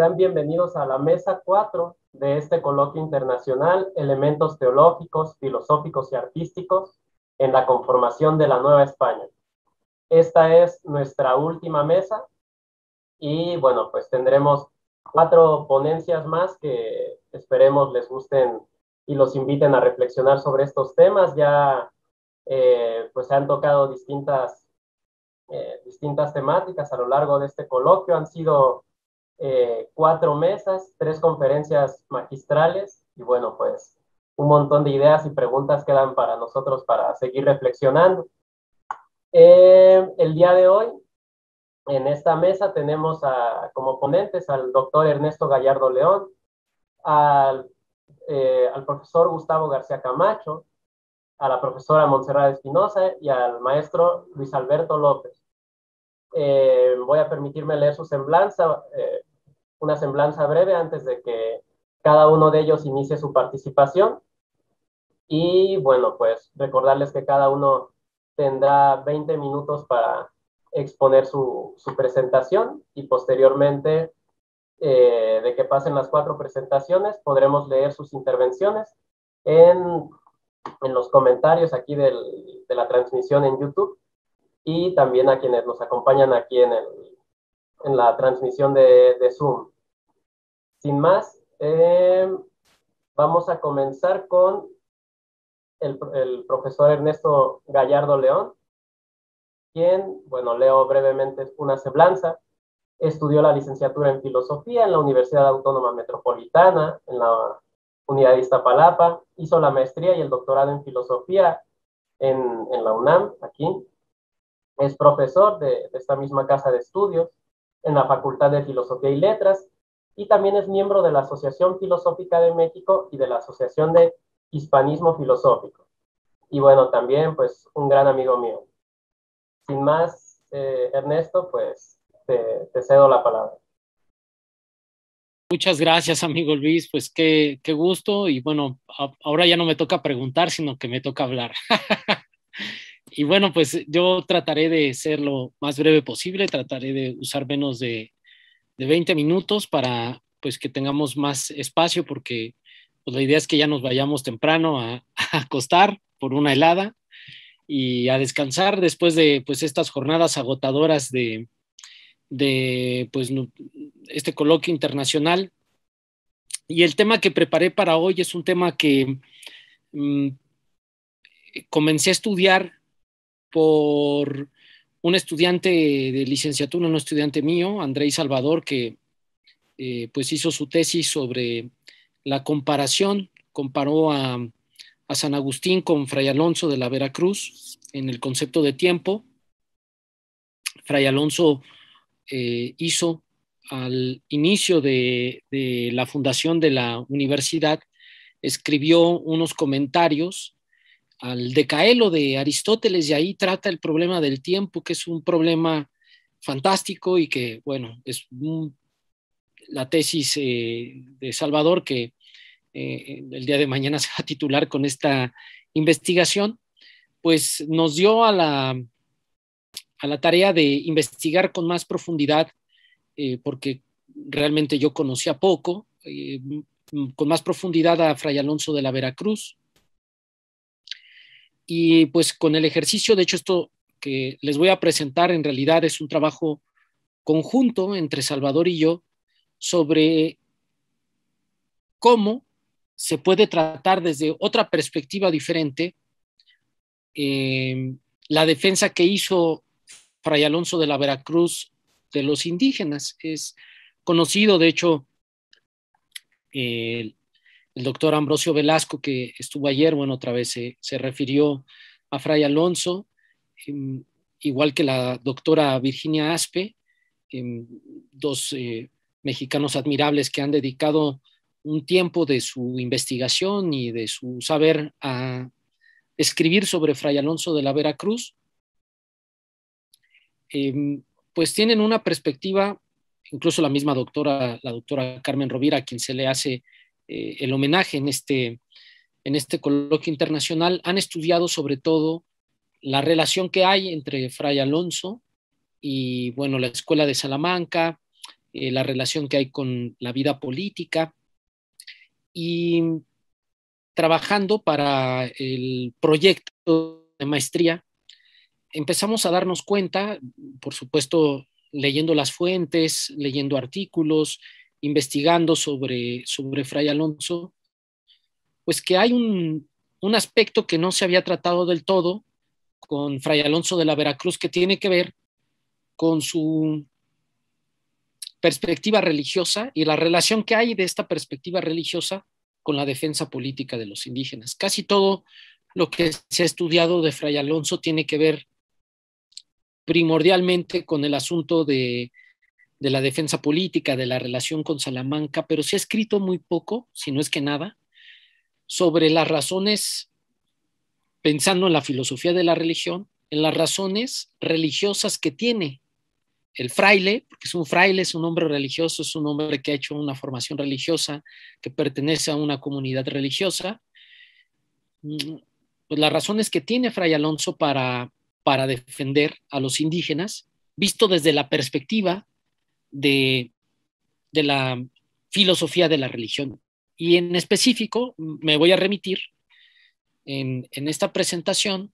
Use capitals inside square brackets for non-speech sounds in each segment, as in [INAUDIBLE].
sean bienvenidos a la mesa 4 de este coloquio internacional, Elementos Teológicos, Filosóficos y Artísticos en la conformación de la Nueva España. Esta es nuestra última mesa y bueno, pues tendremos cuatro ponencias más que esperemos les gusten y los inviten a reflexionar sobre estos temas. Ya eh, pues se han tocado distintas, eh, distintas temáticas a lo largo de este coloquio. Han sido eh, cuatro mesas, tres conferencias magistrales y bueno, pues un montón de ideas y preguntas quedan para nosotros para seguir reflexionando. Eh, el día de hoy, en esta mesa tenemos a, como ponentes al doctor Ernesto Gallardo León, al, eh, al profesor Gustavo García Camacho, a la profesora Montserrat Espinosa y al maestro Luis Alberto López. voy a permitirme leer su semblanza una semblanza breve antes de que cada uno de ellos inicie su participación. Y bueno, pues recordarles que cada uno tendrá 20 minutos para exponer su, presentación y posteriormente eh, de que pasen las cuatro presentaciones podremos leer sus intervenciones en, los comentarios aquí de la transmisión en YouTube y también a quienes nos acompañan aquí en, en la transmisión de, de Zoom. Sin más, eh, vamos a comenzar con el, profesor Ernesto Gallardo León, quien, bueno, leo brevemente una semblanza. Estudió la licenciatura en filosofía en la Universidad Autónoma Metropolitana, en la Unidad de Iztapalapa. Hizo la maestría y el doctorado en filosofía en, la UNAM, aquí. Es profesor de esta misma casa de estudios en la Facultad de Filosofía y Letras y también es miembro de la Asociación Filosófica de México y de la Asociación de Hispanismo Filosófico. Y bueno, también pues un gran amigo mío. Sin más, eh, Ernesto, pues te, cedo la palabra. Muchas gracias, amigo Luis. Pues qué, qué gusto. Y bueno, ahora ya no me toca preguntar, sino que me toca hablar. [LAUGHS] y bueno, pues yo trataré de ser lo más breve posible, trataré de usar menos de de 20 minutos para pues que tengamos más espacio porque pues, la idea es que ya nos vayamos temprano a, [LAUGHS] acostar por una helada y a descansar después de pues estas jornadas agotadoras de, de pues este coloquio internacional. Y el tema que preparé para hoy es un tema que mm, comencé a estudiar por un estudiante de licenciatura, un estudiante mío, Andrés Salvador, que eh, pues hizo su tesis sobre la comparación, comparó a, San Agustín con Fray Alonso de la Veracruz en el concepto de tiempo. Fray Alonso eh, hizo al inicio de, la fundación de la universidad, escribió unos comentarios al decaelo de Aristóteles y ahí trata el problema del tiempo, que es un problema fantástico y que, bueno, es la tesis eh, de Salvador que eh, el día de mañana [LAUGHS] se va a titular con esta investigación, pues nos dio a la, a la tarea de investigar con más profundidad, eh, porque realmente yo conocía poco, con más profundidad a Fray Alonso de la Veracruz, y pues con el ejercicio, de hecho esto que les voy a presentar en realidad es un trabajo conjunto entre Salvador y yo sobre cómo se puede tratar desde otra perspectiva diferente eh, la defensa que hizo Fray Alonso de la Veracruz de los indígenas. Es conocido, de hecho, el el doctor Ambrosio Velasco, que estuvo ayer, bueno, otra vez se, refirió a Fray Alonso, em, igual que la doctora Virginia Aspe, em, dos eh, mexicanos admirables que han dedicado un tiempo de su investigación y de su saber a escribir sobre Fray Alonso de la Veracruz, em, pues tienen una perspectiva, incluso la misma doctora, la doctora Carmen Rovira, a quien se le hace eh, el homenaje en este, en este coloquio internacional, han estudiado sobre todo la relación que hay entre Fray Alonso y, bueno, la Escuela de Salamanca, eh, la relación que hay con la vida política. Y trabajando para el proyecto de maestría, empezamos a darnos cuenta, por supuesto, leyendo las fuentes, leyendo artículos, investigando sobre, sobre Fray Alonso, pues que hay un, un aspecto que no se había tratado del todo con Fray Alonso de la Veracruz que tiene que ver con su perspectiva religiosa y la relación que hay de esta perspectiva religiosa con la defensa política de los indígenas. Casi todo lo que se ha estudiado de Fray Alonso tiene que ver primordialmente con el asunto de, de la defensa política, de la relación con Salamanca, pero se ha escrito muy poco, si no es que nada, sobre las razones, pensando en la filosofía de la religión, en las razones religiosas que tiene el fraile, porque es un fraile, es un hombre religioso, es un hombre que ha hecho una formación religiosa, que pertenece a una comunidad religiosa, mm, pues las razones que tiene Fray Alonso para, para defender a los indígenas, visto desde la perspectiva de, de la filosofía de la religión. Y en específico me voy a remitir en, esta presentación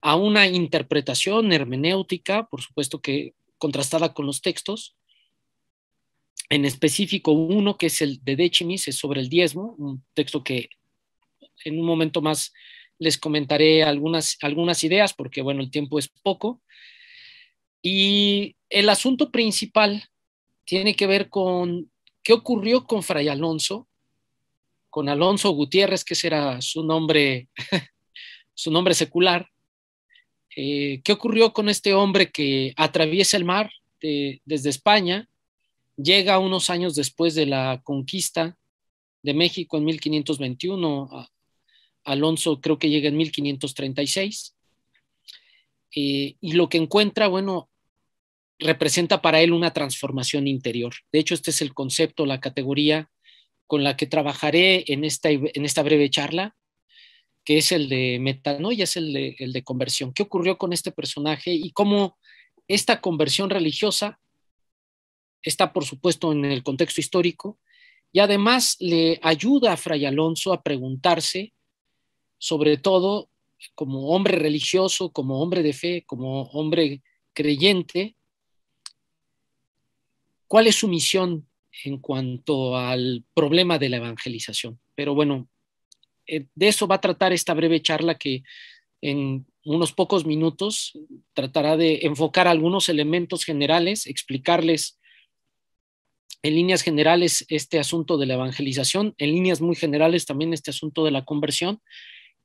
a una interpretación hermenéutica, por supuesto que contrastada con los textos, en específico uno que es el de Dechimis, es sobre el diezmo, un texto que en un momento más les comentaré algunas, algunas ideas porque, bueno, el tiempo es poco. Y el asunto principal tiene que ver con qué ocurrió con Fray Alonso con Alonso Gutiérrez, que será su nombre, [LAUGHS] su nombre secular. Eh, ¿Qué ocurrió con este hombre que atraviesa el mar desde España? Llega unos años después de la conquista de México en 1521. Alonso creo que llega en 1536. Eh, y lo que encuentra, bueno, representa para él una transformación interior. De hecho, este es el concepto, la categoría con la que trabajaré en esta, en esta breve charla, que es el de metanoia, es el de, el de conversión. ¿Qué ocurrió con este personaje y cómo esta conversión religiosa está, por supuesto, en el contexto histórico y además le ayuda a Fray Alonso a preguntarse, sobre todo como hombre religioso, como hombre de fe, como hombre creyente, cuál es su misión en cuanto al problema de la evangelización. Pero bueno, eh, de eso va a tratar esta breve charla que en unos pocos minutos tratará de enfocar algunos elementos generales, explicarles en líneas generales este asunto de la evangelización, en líneas muy generales también este asunto de la conversión,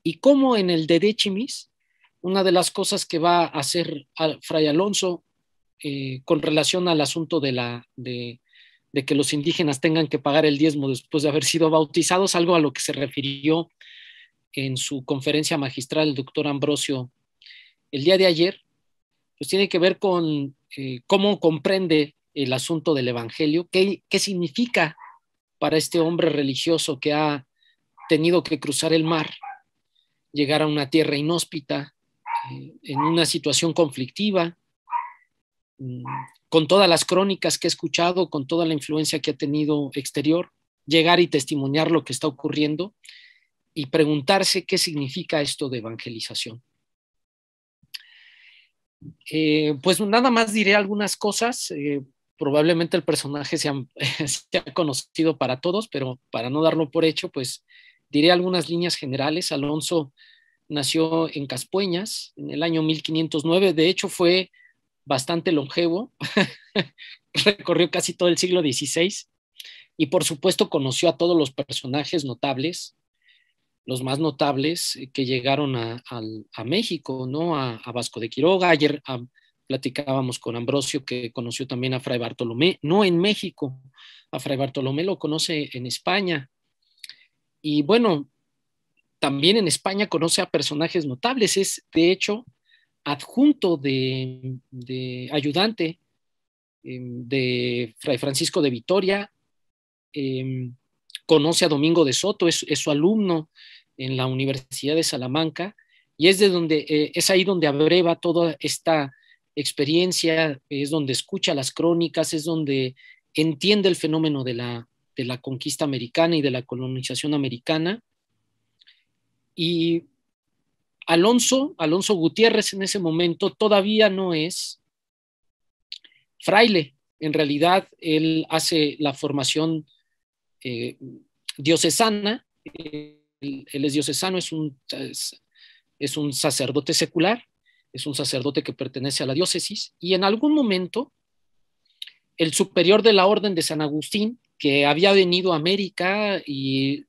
y cómo en el de Dechimis, una de las cosas que va a hacer Fray Alonso eh, con relación al asunto de la, de, que los indígenas tengan que pagar el diezmo después de haber sido bautizados, algo a lo que se refirió en su conferencia magistral el doctor Ambrosio el día de ayer, pues tiene que ver con eh, cómo comprende el asunto del Evangelio, qué, qué significa para este hombre religioso que ha tenido que cruzar el mar, llegar a una tierra inhóspita, eh, en una situación conflictiva, con todas las crónicas que he escuchado, con toda la influencia que ha tenido exterior, llegar y testimoniar lo que está ocurriendo y preguntarse qué significa esto de evangelización. Eh, pues nada más diré algunas cosas. Eh, probablemente el personaje sea, [LAUGHS] conocido para todos, pero para no darlo por hecho, pues diré algunas líneas generales. Alonso nació en Caspueñas en el año 1509. De hecho, fue bastante longevo, [LAUGHS] recorrió casi todo el siglo XVI y por supuesto conoció a todos los personajes notables, los más notables que llegaron a, México, ¿no? A, Vasco de Quiroga. Ayer platicábamos con Ambrosio que conoció también a Fray Bartolomé, no en México, a Fray Bartolomé lo conoce en España. Y bueno, también en España conoce a personajes notables. Es, de hecho, adjunto de, ayudante em, de Fray Francisco de Vitoria, em, conoce a Domingo de Soto, es, su alumno en la Universidad de Salamanca y es de donde eh, es ahí donde abreva toda esta experiencia, es donde escucha las crónicas, es donde entiende el fenómeno de la, de la conquista americana y de la colonización americana. Y Alonso, Alonso Gutiérrez en ese momento todavía no es fraile. En realidad, él hace la formación eh, diocesana. Él, es diocesano, es un, es un sacerdote secular, es un sacerdote que pertenece a la diócesis. Y en algún momento, el superior de la Orden de San Agustín, que había venido a América y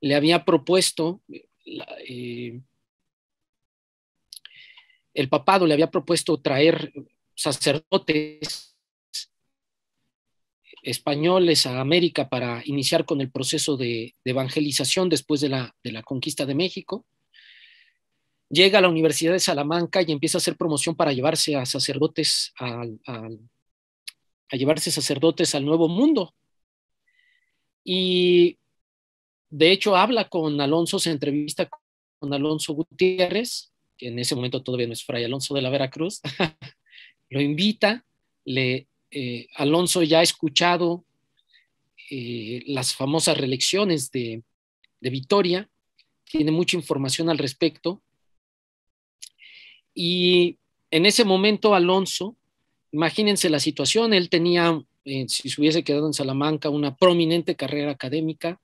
le había propuesto, eh, el papado le había propuesto traer sacerdotes españoles a América para iniciar con el proceso de, evangelización después de la, conquista de México. Llega a la Universidad de Salamanca y empieza a hacer promoción para llevarse a sacerdotes al, a llevarse sacerdotes al nuevo mundo. Y de hecho habla con Alonso, se entrevista con Alonso Gutiérrez, que en ese momento todavía no es Fray Alonso de la Veracruz, [LAUGHS] lo invita, le, eh, Alonso ya ha escuchado eh, las famosas reelecciones de, de Vitoria, tiene mucha información al respecto, y en ese momento Alonso imagínense la situación, él tenía, eh, si se hubiese quedado en Salamanca, una prominente carrera académica,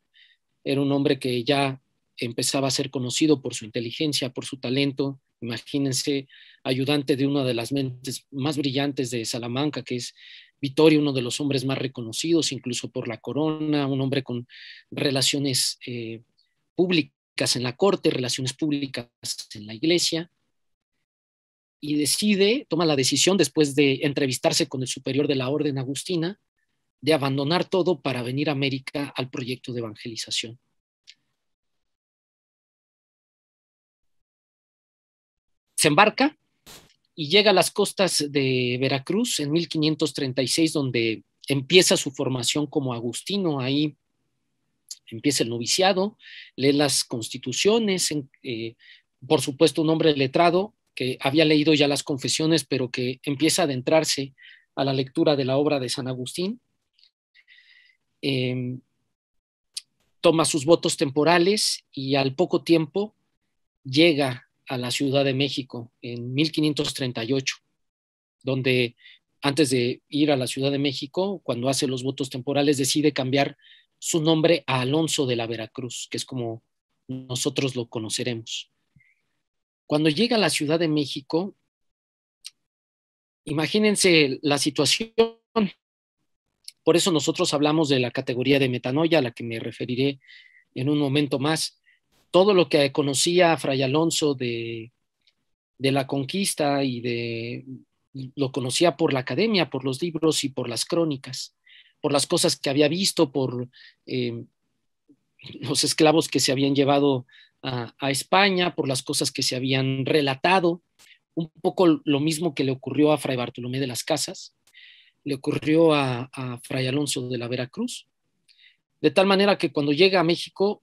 era un hombre que ya empezaba a ser conocido por su inteligencia, por su talento, imagínense, ayudante de una de las mentes más brillantes de Salamanca, que es Vittorio, uno de los hombres más reconocidos, incluso por la corona, un hombre con relaciones eh, públicas en la corte, relaciones públicas en la iglesia, y decide, toma la decisión después de entrevistarse con el superior de la orden agustina, de abandonar todo para venir a América al proyecto de evangelización. Se embarca y llega a las costas de Veracruz en 1536, donde empieza su formación como agustino. Ahí empieza el noviciado, lee las constituciones, eh, por supuesto un hombre letrado, que había leído ya las confesiones, pero que empieza a adentrarse a la lectura de la obra de San Agustín. Em, toma sus votos temporales y al poco tiempo llega a la Ciudad de México en 1538, donde antes de ir a la Ciudad de México, cuando hace los votos temporales, decide cambiar su nombre a Alonso de la Veracruz, que es como nosotros lo conoceremos. Cuando llega a la Ciudad de México, imagínense la situación. Por eso nosotros hablamos de la categoría de metanoia, a la que me referiré en un momento más. Todo lo que conocía Fray Alonso de, la conquista y de lo conocía por la academia, por los libros y por las crónicas, por las cosas que había visto, por eh, los esclavos que se habían llevado a, España, por las cosas que se habían relatado, un poco lo mismo que le ocurrió a Fray Bartolomé de las Casas, le ocurrió a, Fray Alonso de la Veracruz, de tal manera que cuando llega a México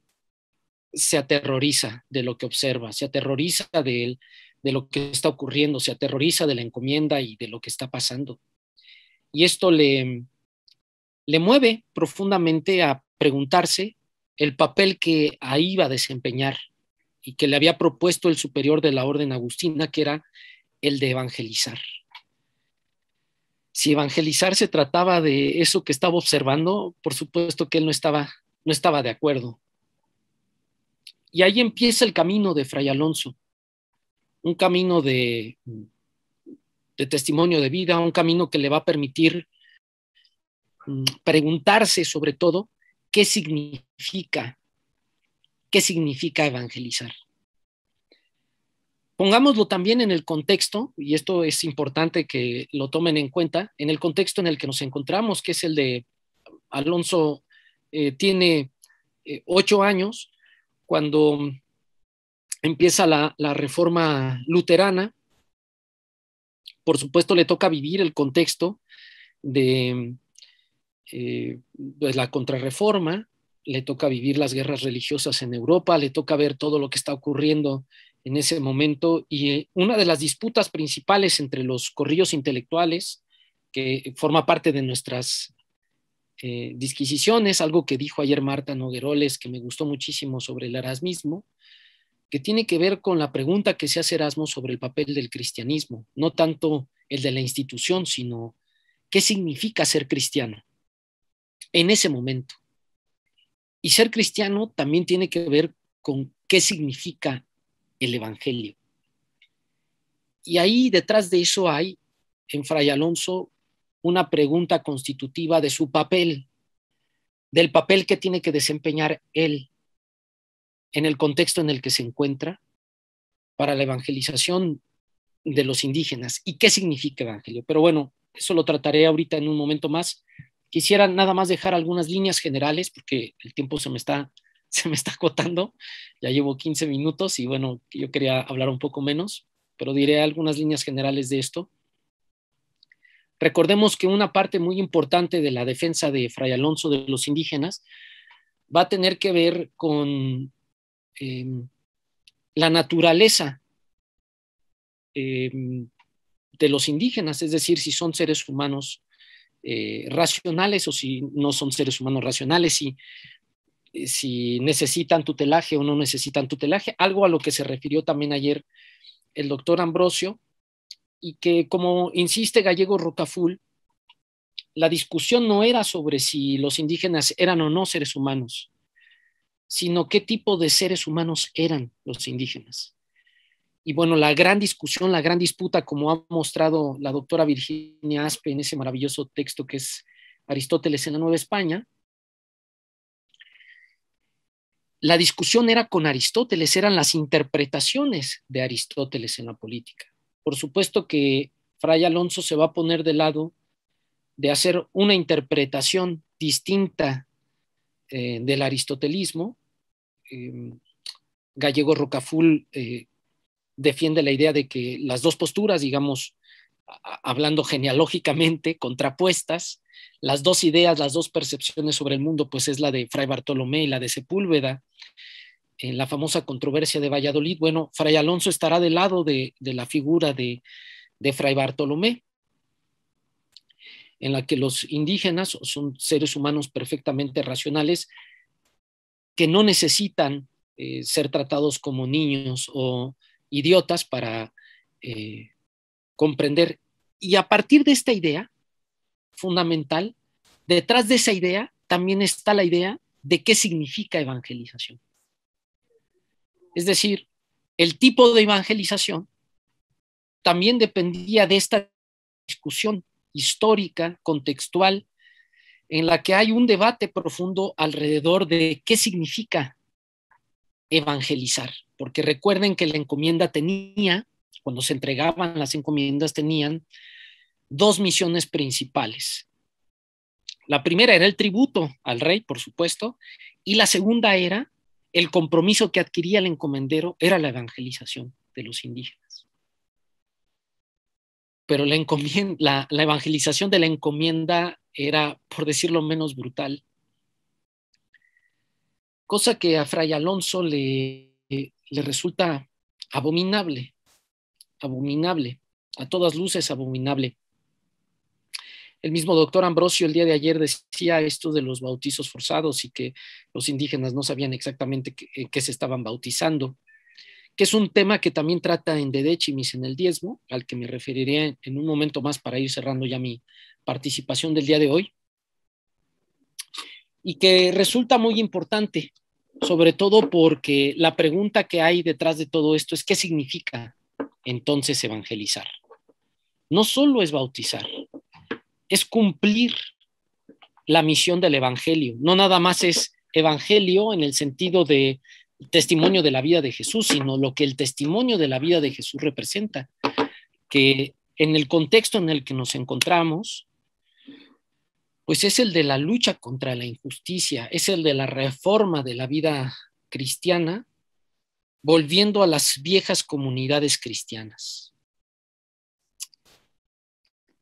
se aterroriza de lo que observa, se aterroriza de, de lo que está ocurriendo, se aterroriza de la encomienda y de lo que está pasando. Y esto le, le mueve profundamente a preguntarse el papel que ahí va a desempeñar y que le había propuesto el superior de la orden agustina, que era el de evangelizar. Si evangelizar se trataba de eso que estaba observando, por supuesto que él no estaba, no estaba de acuerdo. Y ahí empieza el camino de Fray Alonso, un camino de, testimonio de vida, un camino que le va a permitir mm, preguntarse sobre todo qué significa ¿Qué significa evangelizar? Pongámoslo también en el contexto, y esto es importante que lo tomen en cuenta, en el contexto en el que nos encontramos, que es el de Alonso eh, tiene eh, ocho años cuando empieza la, reforma luterana. Por supuesto, le toca vivir el contexto de, eh, de la contrarreforma, le toca vivir las guerras religiosas en Europa, le toca ver todo lo que está ocurriendo en ese momento y eh, una de las disputas principales entre los corrillos intelectuales que forma parte de nuestras eh, disquisiciones, algo que dijo ayer Marta Nogueroles, que me gustó muchísimo sobre el erasmismo, que tiene que ver con la pregunta que se hace Erasmo sobre el papel del cristianismo, no tanto el de la institución, sino qué significa ser cristiano en ese momento. Y ser cristiano también tiene que ver con qué significa el Evangelio. Y ahí detrás de eso hay, en Fray Alonso, una pregunta constitutiva de su papel, del papel que tiene que desempeñar él en el contexto en el que se encuentra para la evangelización de los indígenas y qué significa evangelio. Pero bueno, eso lo trataré ahorita en un momento más. Quisiera nada más dejar algunas líneas generales porque el tiempo se me está [LAUGHS] se me está acotando. Ya llevo 15 minutos y bueno, yo quería hablar un poco menos, pero diré algunas líneas generales de esto. Recordemos que una parte muy importante de la defensa de Fray Alonso de los indígenas va a tener que ver con em, la naturaleza em, de los indígenas, es decir, si son seres humanos eh, racionales o si no son seres humanos racionales, si, si necesitan tutelaje o no necesitan tutelaje, algo a lo que se refirió también ayer el doctor Ambrosio, y que como insiste Gallego Rocaful, la discusión no era sobre si los indígenas eran o no seres humanos, sino qué tipo de seres humanos eran los indígenas. Y bueno, la gran discusión, la gran disputa, como ha mostrado la doctora Virginia Aspe en ese maravilloso texto que es Aristóteles en la Nueva España, la discusión era con Aristóteles, eran las interpretaciones de Aristóteles en la política. Por supuesto que Fray Alonso se va a poner de lado de hacer una interpretación distinta eh, del aristotelismo. Em, Gallego Rocaful eh, defiende la idea de que las dos posturas, digamos, hablando genealógicamente, contrapuestas, las dos ideas, las dos percepciones sobre el mundo, pues es la de Fray Bartolomé y la de Sepúlveda, en la famosa controversia de Valladolid, bueno, Fray Alonso estará del lado de, la figura de, Fray Bartolomé, en la que los indígenas son seres humanos perfectamente racionales que no necesitan eh, ser tratados como niños o idiotas para eh, comprender. Y a partir de esta idea fundamental, detrás de esa idea también está la idea de qué significa evangelización. Es decir, el tipo de evangelización también dependía de esta discusión histórica, contextual, en la que hay un debate profundo alrededor de qué significa evangelizar, porque recuerden que la encomienda tenía, cuando se entregaban las encomiendas, tenían dos misiones principales. La primera era el tributo al rey, por supuesto, y la segunda era el compromiso que adquiría el encomendero era la evangelización de los indígenas. Pero la, evangelización de la encomienda era, por decirlo menos, brutal. Cosa que a Fray Alonso le, le resulta abominable, abominable, a todas luces abominable. El mismo doctor Ambrosio el día de ayer decía esto de los bautizos forzados y que los indígenas no sabían exactamente qué, qué se estaban bautizando, que es un tema que también trata en Dedechimis en el diezmo, al que me referiré en un momento más para ir cerrando ya mi participación del día de hoy, y que resulta muy importante, sobre todo porque la pregunta que hay detrás de todo esto es qué significa entonces evangelizar. No solo es bautizar, es cumplir la misión del Evangelio. No nada más es Evangelio en el sentido de testimonio de la vida de Jesús, sino lo que el testimonio de la vida de Jesús representa, que en el contexto en el que nos encontramos, pues es el de la lucha contra la injusticia, es el de la reforma de la vida cristiana, volviendo a las viejas comunidades cristianas.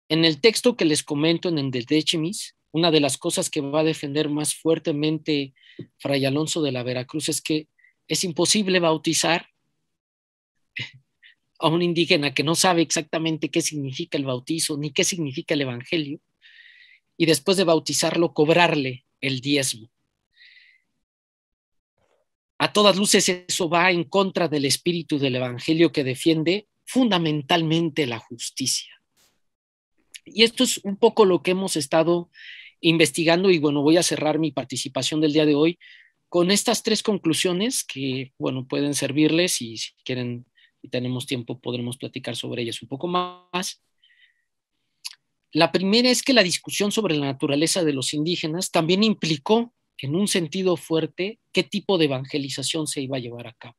En el texto que les comento en Endedechemis, una de las cosas que va a defender más fuertemente Fray Alonso de la Veracruz es que es imposible bautizar a un indígena que no sabe exactamente qué significa el bautizo ni qué significa el evangelio y después de bautizarlo, cobrarle el diezmo. A todas luces eso va en contra del espíritu del Evangelio que defiende fundamentalmente la justicia. Y esto es un poco lo que hemos estado investigando y bueno, voy a cerrar mi participación del día de hoy con estas tres conclusiones que, bueno, pueden servirles y si quieren y tenemos tiempo podremos platicar sobre ellas un poco más. La primera es que la discusión sobre la naturaleza de los indígenas también implicó en un sentido fuerte qué tipo de evangelización se iba a llevar a cabo.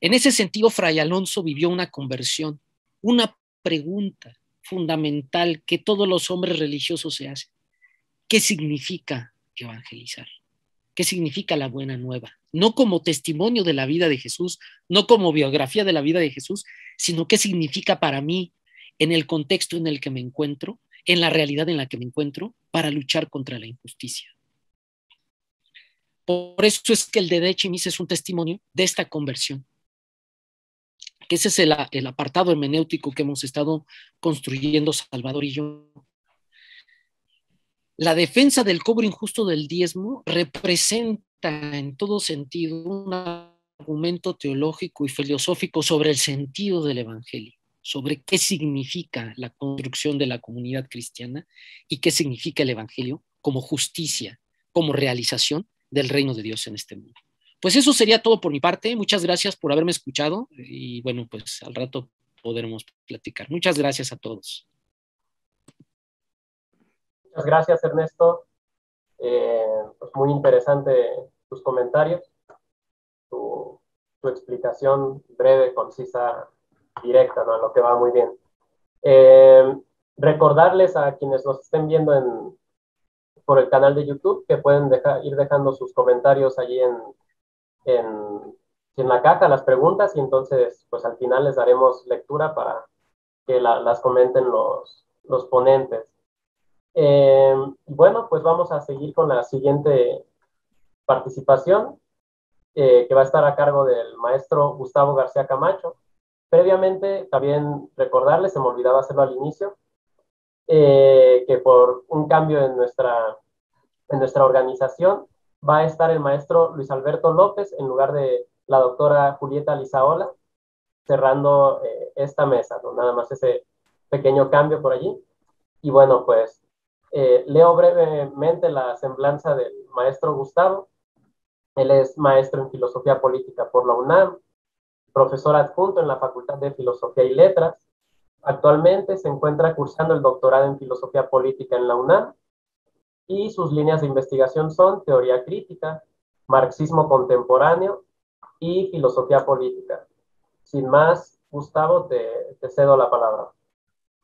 En ese sentido, Fray Alonso vivió una conversión, una pregunta fundamental que todos los hombres religiosos se hacen. ¿Qué significa evangelizar? ¿Qué significa la buena nueva? No como testimonio de la vida de Jesús, no como biografía de la vida de Jesús, sino qué significa para mí en el contexto en el que me encuentro, en la realidad en la que me encuentro, para luchar contra la injusticia. Por eso es que el de Dechimis es un testimonio de esta conversión. Que ese es el, apartado hermenéutico que hemos estado construyendo Salvador y yo. La defensa del cobro injusto del diezmo representa en todo sentido un argumento teológico y filosófico sobre el sentido del Evangelio sobre qué significa la construcción de la comunidad cristiana y qué significa el Evangelio como justicia, como realización del reino de Dios en este mundo. Pues eso sería todo por mi parte. Muchas gracias por haberme escuchado y bueno, pues al rato podremos platicar. Muchas gracias a todos. Muchas gracias, Ernesto. Eh, pues muy interesante tus comentarios, tu, explicación breve, concisa directa, ¿no? Lo que va muy bien. Eh, recordarles a quienes nos estén viendo en, por el canal de YouTube que pueden ir dejando sus comentarios allí en, en, la caja, las preguntas, y entonces, pues al final les daremos lectura para que las comenten los, los ponentes. Eh, bueno, pues vamos a seguir con la siguiente participación, eh, que va a estar a cargo del maestro Gustavo García Camacho. Previamente, también recordarles, se me olvidaba hacerlo al inicio, eh, que por un cambio en nuestra, en nuestra organización va a estar el maestro Luis Alberto López en lugar de la doctora Julieta Lizaola, cerrando eh, esta mesa, ¿no? nada más ese pequeño cambio por allí. Y bueno, pues eh, leo brevemente la semblanza del maestro Gustavo. Él es maestro en filosofía política por la UNAM, profesor adjunto en la Facultad de Filosofía y Letras. Actualmente se encuentra cursando el doctorado en Filosofía Política en la UNAM y sus líneas de investigación son teoría crítica, marxismo contemporáneo y filosofía política. Sin más, Gustavo, te, cedo la palabra.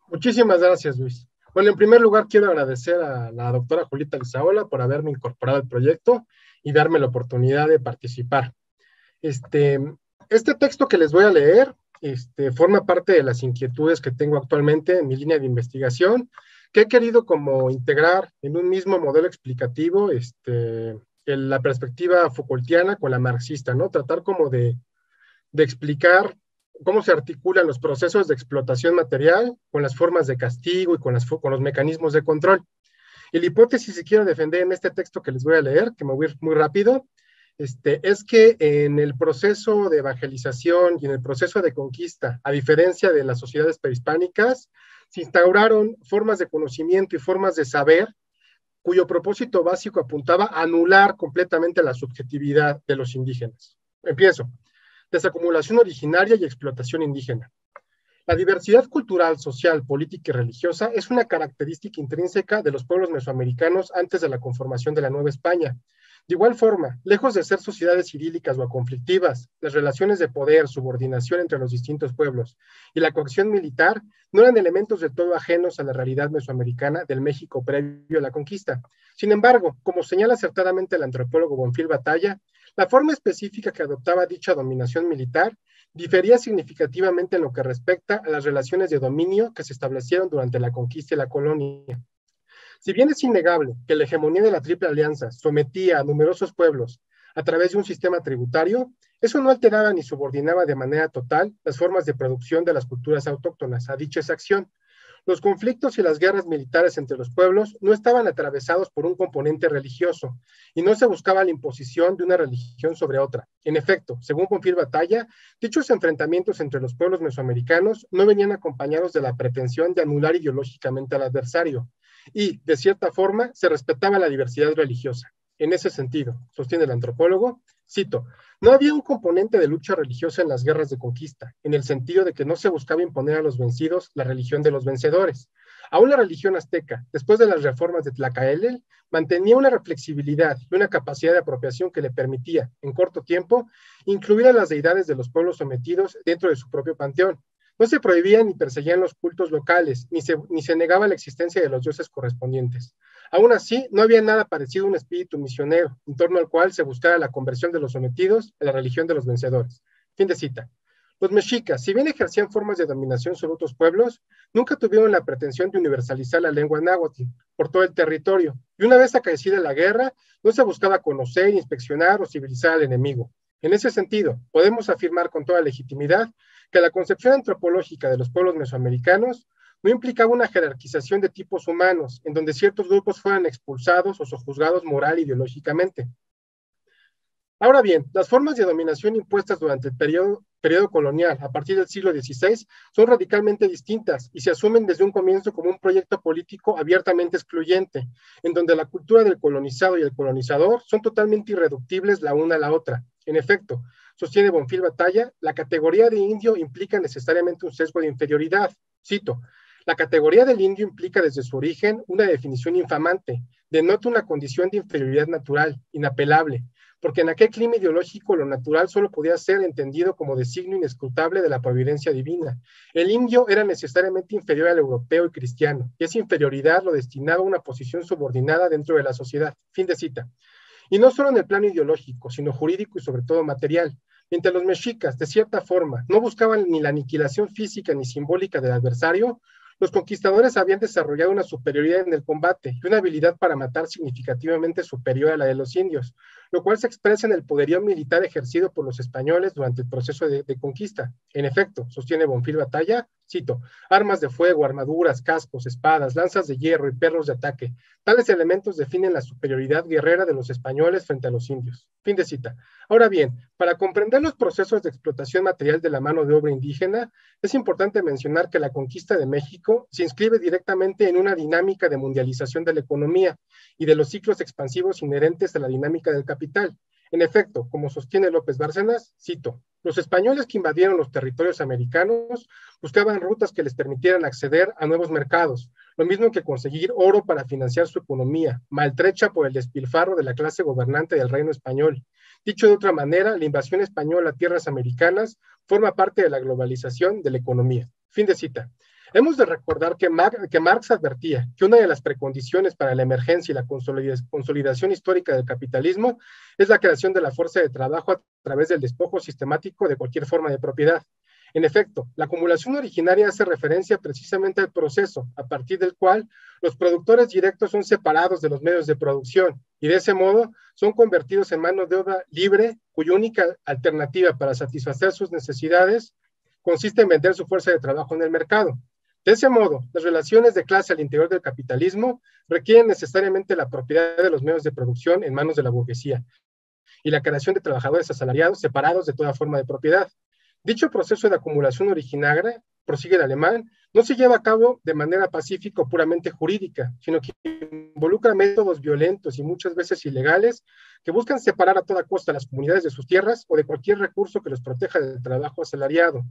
Muchísimas gracias, Luis. Bueno, en primer lugar, quiero agradecer a la doctora Julita Lizaola por haberme incorporado al proyecto y darme la oportunidad de participar. Este, este texto que les voy a leer este, forma parte de las inquietudes que tengo actualmente en mi línea de investigación, que he querido como integrar en un mismo modelo explicativo este, la perspectiva Foucaultiana con la marxista, ¿no? Tratar como de, de explicar cómo se articulan los procesos de explotación material con las formas de castigo y con, las, con los mecanismos de control. Y la hipótesis que quiero defender en este texto que les voy a leer, que me voy a ir muy rápido, este, es que en el proceso de evangelización y en el proceso de conquista, a diferencia de las sociedades prehispánicas, se instauraron formas de conocimiento y formas de saber cuyo propósito básico apuntaba a anular completamente la subjetividad de los indígenas. Empiezo. Desacumulación originaria y explotación indígena. La diversidad cultural, social, política y religiosa es una característica intrínseca de los pueblos mesoamericanos antes de la conformación de la Nueva España de igual forma, lejos de ser sociedades idílicas o conflictivas, las relaciones de poder, subordinación entre los distintos pueblos y la coacción militar no eran elementos del todo ajenos a la realidad mesoamericana del México previo a la conquista. Sin embargo, como señala acertadamente el antropólogo Bonfil Batalla, la forma específica que adoptaba dicha dominación militar difería significativamente en lo que respecta a las relaciones de dominio que se establecieron durante la conquista y la colonia. Si bien es innegable que la hegemonía de la Triple Alianza sometía a numerosos pueblos a través de un sistema tributario, eso no alteraba ni subordinaba de manera total las formas de producción de las culturas autóctonas a dicha acción. Los conflictos y las guerras militares entre los pueblos no estaban atravesados por un componente religioso y no se buscaba la imposición de una religión sobre otra. En efecto, según Bonfil Batalla, dichos enfrentamientos entre los pueblos mesoamericanos no venían acompañados de la pretensión de anular ideológicamente al adversario y, de cierta forma, se respetaba la diversidad religiosa. En ese sentido, sostiene el antropólogo, cito, no había un componente de lucha religiosa en las guerras de conquista, en el sentido de que no se buscaba imponer a los vencidos la religión de los vencedores. Aún la religión azteca, después de las reformas de Tlacaelel, mantenía una reflexibilidad y una capacidad de apropiación que le permitía, en corto tiempo, incluir a las deidades de los pueblos sometidos dentro de su propio panteón. No se prohibían ni perseguían los cultos locales, ni se, negaba la existencia de los dioses correspondientes. Aún así, no había nada parecido a un espíritu misionero, en torno al cual se buscara la conversión de los sometidos a la religión de los vencedores. Fin de cita. Los mexicas, si bien ejercían formas de dominación sobre otros pueblos, nunca tuvieron la pretensión de universalizar la lengua náhuatl por todo el territorio, y una vez acaecida la guerra, no se buscaba conocer, inspeccionar o civilizar al enemigo. En ese sentido, podemos afirmar con toda legitimidad que la concepción antropológica de los pueblos mesoamericanos no implicaba una jerarquización de tipos humanos, en donde ciertos grupos fueran expulsados o sojuzgados moral e ideológicamente. Ahora bien, las formas de dominación impuestas durante el periodo, colonial, a partir del siglo XVI, son radicalmente distintas y se asumen desde un comienzo como un proyecto político abiertamente excluyente, en donde la cultura del colonizado y el colonizador son totalmente irreductibles la una a la otra. En efecto, sostiene Bonfil Batalla, la categoría de indio implica necesariamente un sesgo de inferioridad. Cito, la categoría del indio implica desde su origen una definición infamante, denota una condición de inferioridad natural, inapelable, porque en aquel clima ideológico lo natural solo podía ser entendido como designio inescrutable de la providencia divina. El indio era necesariamente inferior al europeo y cristiano, y esa inferioridad lo destinaba a una posición subordinada dentro de la sociedad. Fin de cita. Y no solo en el plano ideológico, sino jurídico y sobre todo material. Mientras los mexicas, de cierta forma, no buscaban ni la aniquilación física ni simbólica del adversario, los conquistadores habían desarrollado una superioridad en el combate y una habilidad para matar significativamente superior a la de los indios, lo cual se expresa en el poderío militar ejercido por los españoles durante el proceso de, conquista. En efecto, sostiene Bonfil Batalla, Cito, armas de fuego, armaduras, cascos, espadas, lanzas de hierro y perros de ataque. Tales elementos definen la superioridad guerrera de los españoles frente a los indios. Fin de cita. Ahora bien, para comprender los procesos de explotación material de la mano de obra indígena, es importante mencionar que la conquista de México se inscribe directamente en una dinámica de mundialización de la economía y de los ciclos expansivos inherentes a la dinámica del En efecto, como sostiene López Bárcenas, cito, los españoles que invadieron los territorios americanos buscaban rutas que les permitieran acceder a nuevos mercados, lo mismo que conseguir oro para financiar su economía, maltrecha por el despilfarro de la clase gobernante del reino español. Dicho de otra manera, la invasión española a tierras americanas forma parte de la globalización de la economía. Fin de cita. Hemos de recordar que, Marx advertía que una de las precondiciones para la emergencia y la consolidación histórica del capitalismo es la creación de la fuerza de trabajo a través del despojo sistemático de cualquier forma de propiedad. En efecto, la acumulación originaria hace referencia precisamente al proceso a partir del cual los productores directos son separados de los medios de producción y de ese modo son convertidos en mano de obra libre cuya única alternativa para satisfacer sus necesidades consiste en vender su fuerza de trabajo en el mercado. De ese modo, las relaciones de clase al interior del capitalismo requieren necesariamente la propiedad de los medios de producción en manos de la burguesía y la creación de trabajadores asalariados separados de toda forma de propiedad. Dicho proceso de acumulación originaria, prosigue el alemán, no se lleva a cabo de manera pacífica o puramente jurídica, sino que involucra métodos violentos y muchas veces ilegales que buscan separar a toda costa las comunidades de sus tierras o de cualquier recurso que los proteja del trabajo asalariado.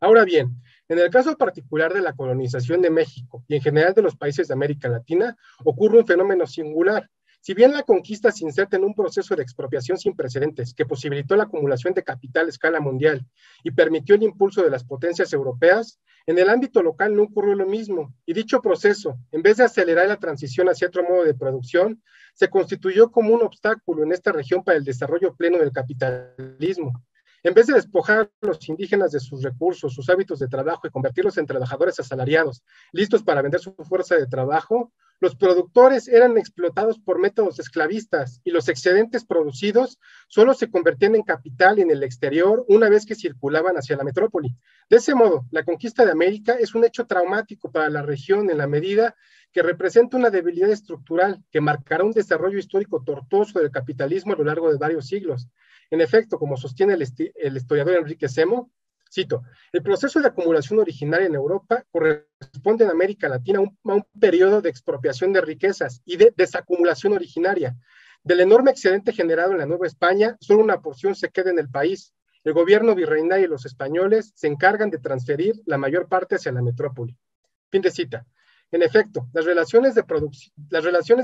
Ahora bien, en el caso particular de la colonización de México y en general de los países de América Latina, ocurre un fenómeno singular. Si bien la conquista se inserta en un proceso de expropiación sin precedentes que posibilitó la acumulación de capital a escala mundial y permitió el impulso de las potencias europeas, en el ámbito local no ocurrió lo mismo, y dicho proceso, en vez de acelerar la transición hacia otro modo de producción, se constituyó como un obstáculo en esta región para el desarrollo pleno del capitalismo. En vez de despojar a los indígenas de sus recursos, sus hábitos de trabajo y convertirlos en trabajadores asalariados, listos para vender su fuerza de trabajo, los productores eran explotados por métodos esclavistas y los excedentes producidos solo se convertían en capital en el exterior una vez que circulaban hacia la metrópoli. De ese modo, la conquista de América es un hecho traumático para la región en la medida que representa una debilidad estructural que marcará un desarrollo histórico tortuoso del capitalismo a lo largo de varios siglos. En efecto, como sostiene el, historiador Enrique Semo, Cito, el proceso de acumulación originaria en Europa corresponde en América Latina a un, periodo de expropiación de riquezas y de desacumulación originaria. Del enorme excedente generado en la Nueva España, solo una porción se queda en el país. El gobierno virreinario y los españoles se encargan de transferir la mayor parte hacia la metrópoli. Fin de cita. En efecto, las relaciones, de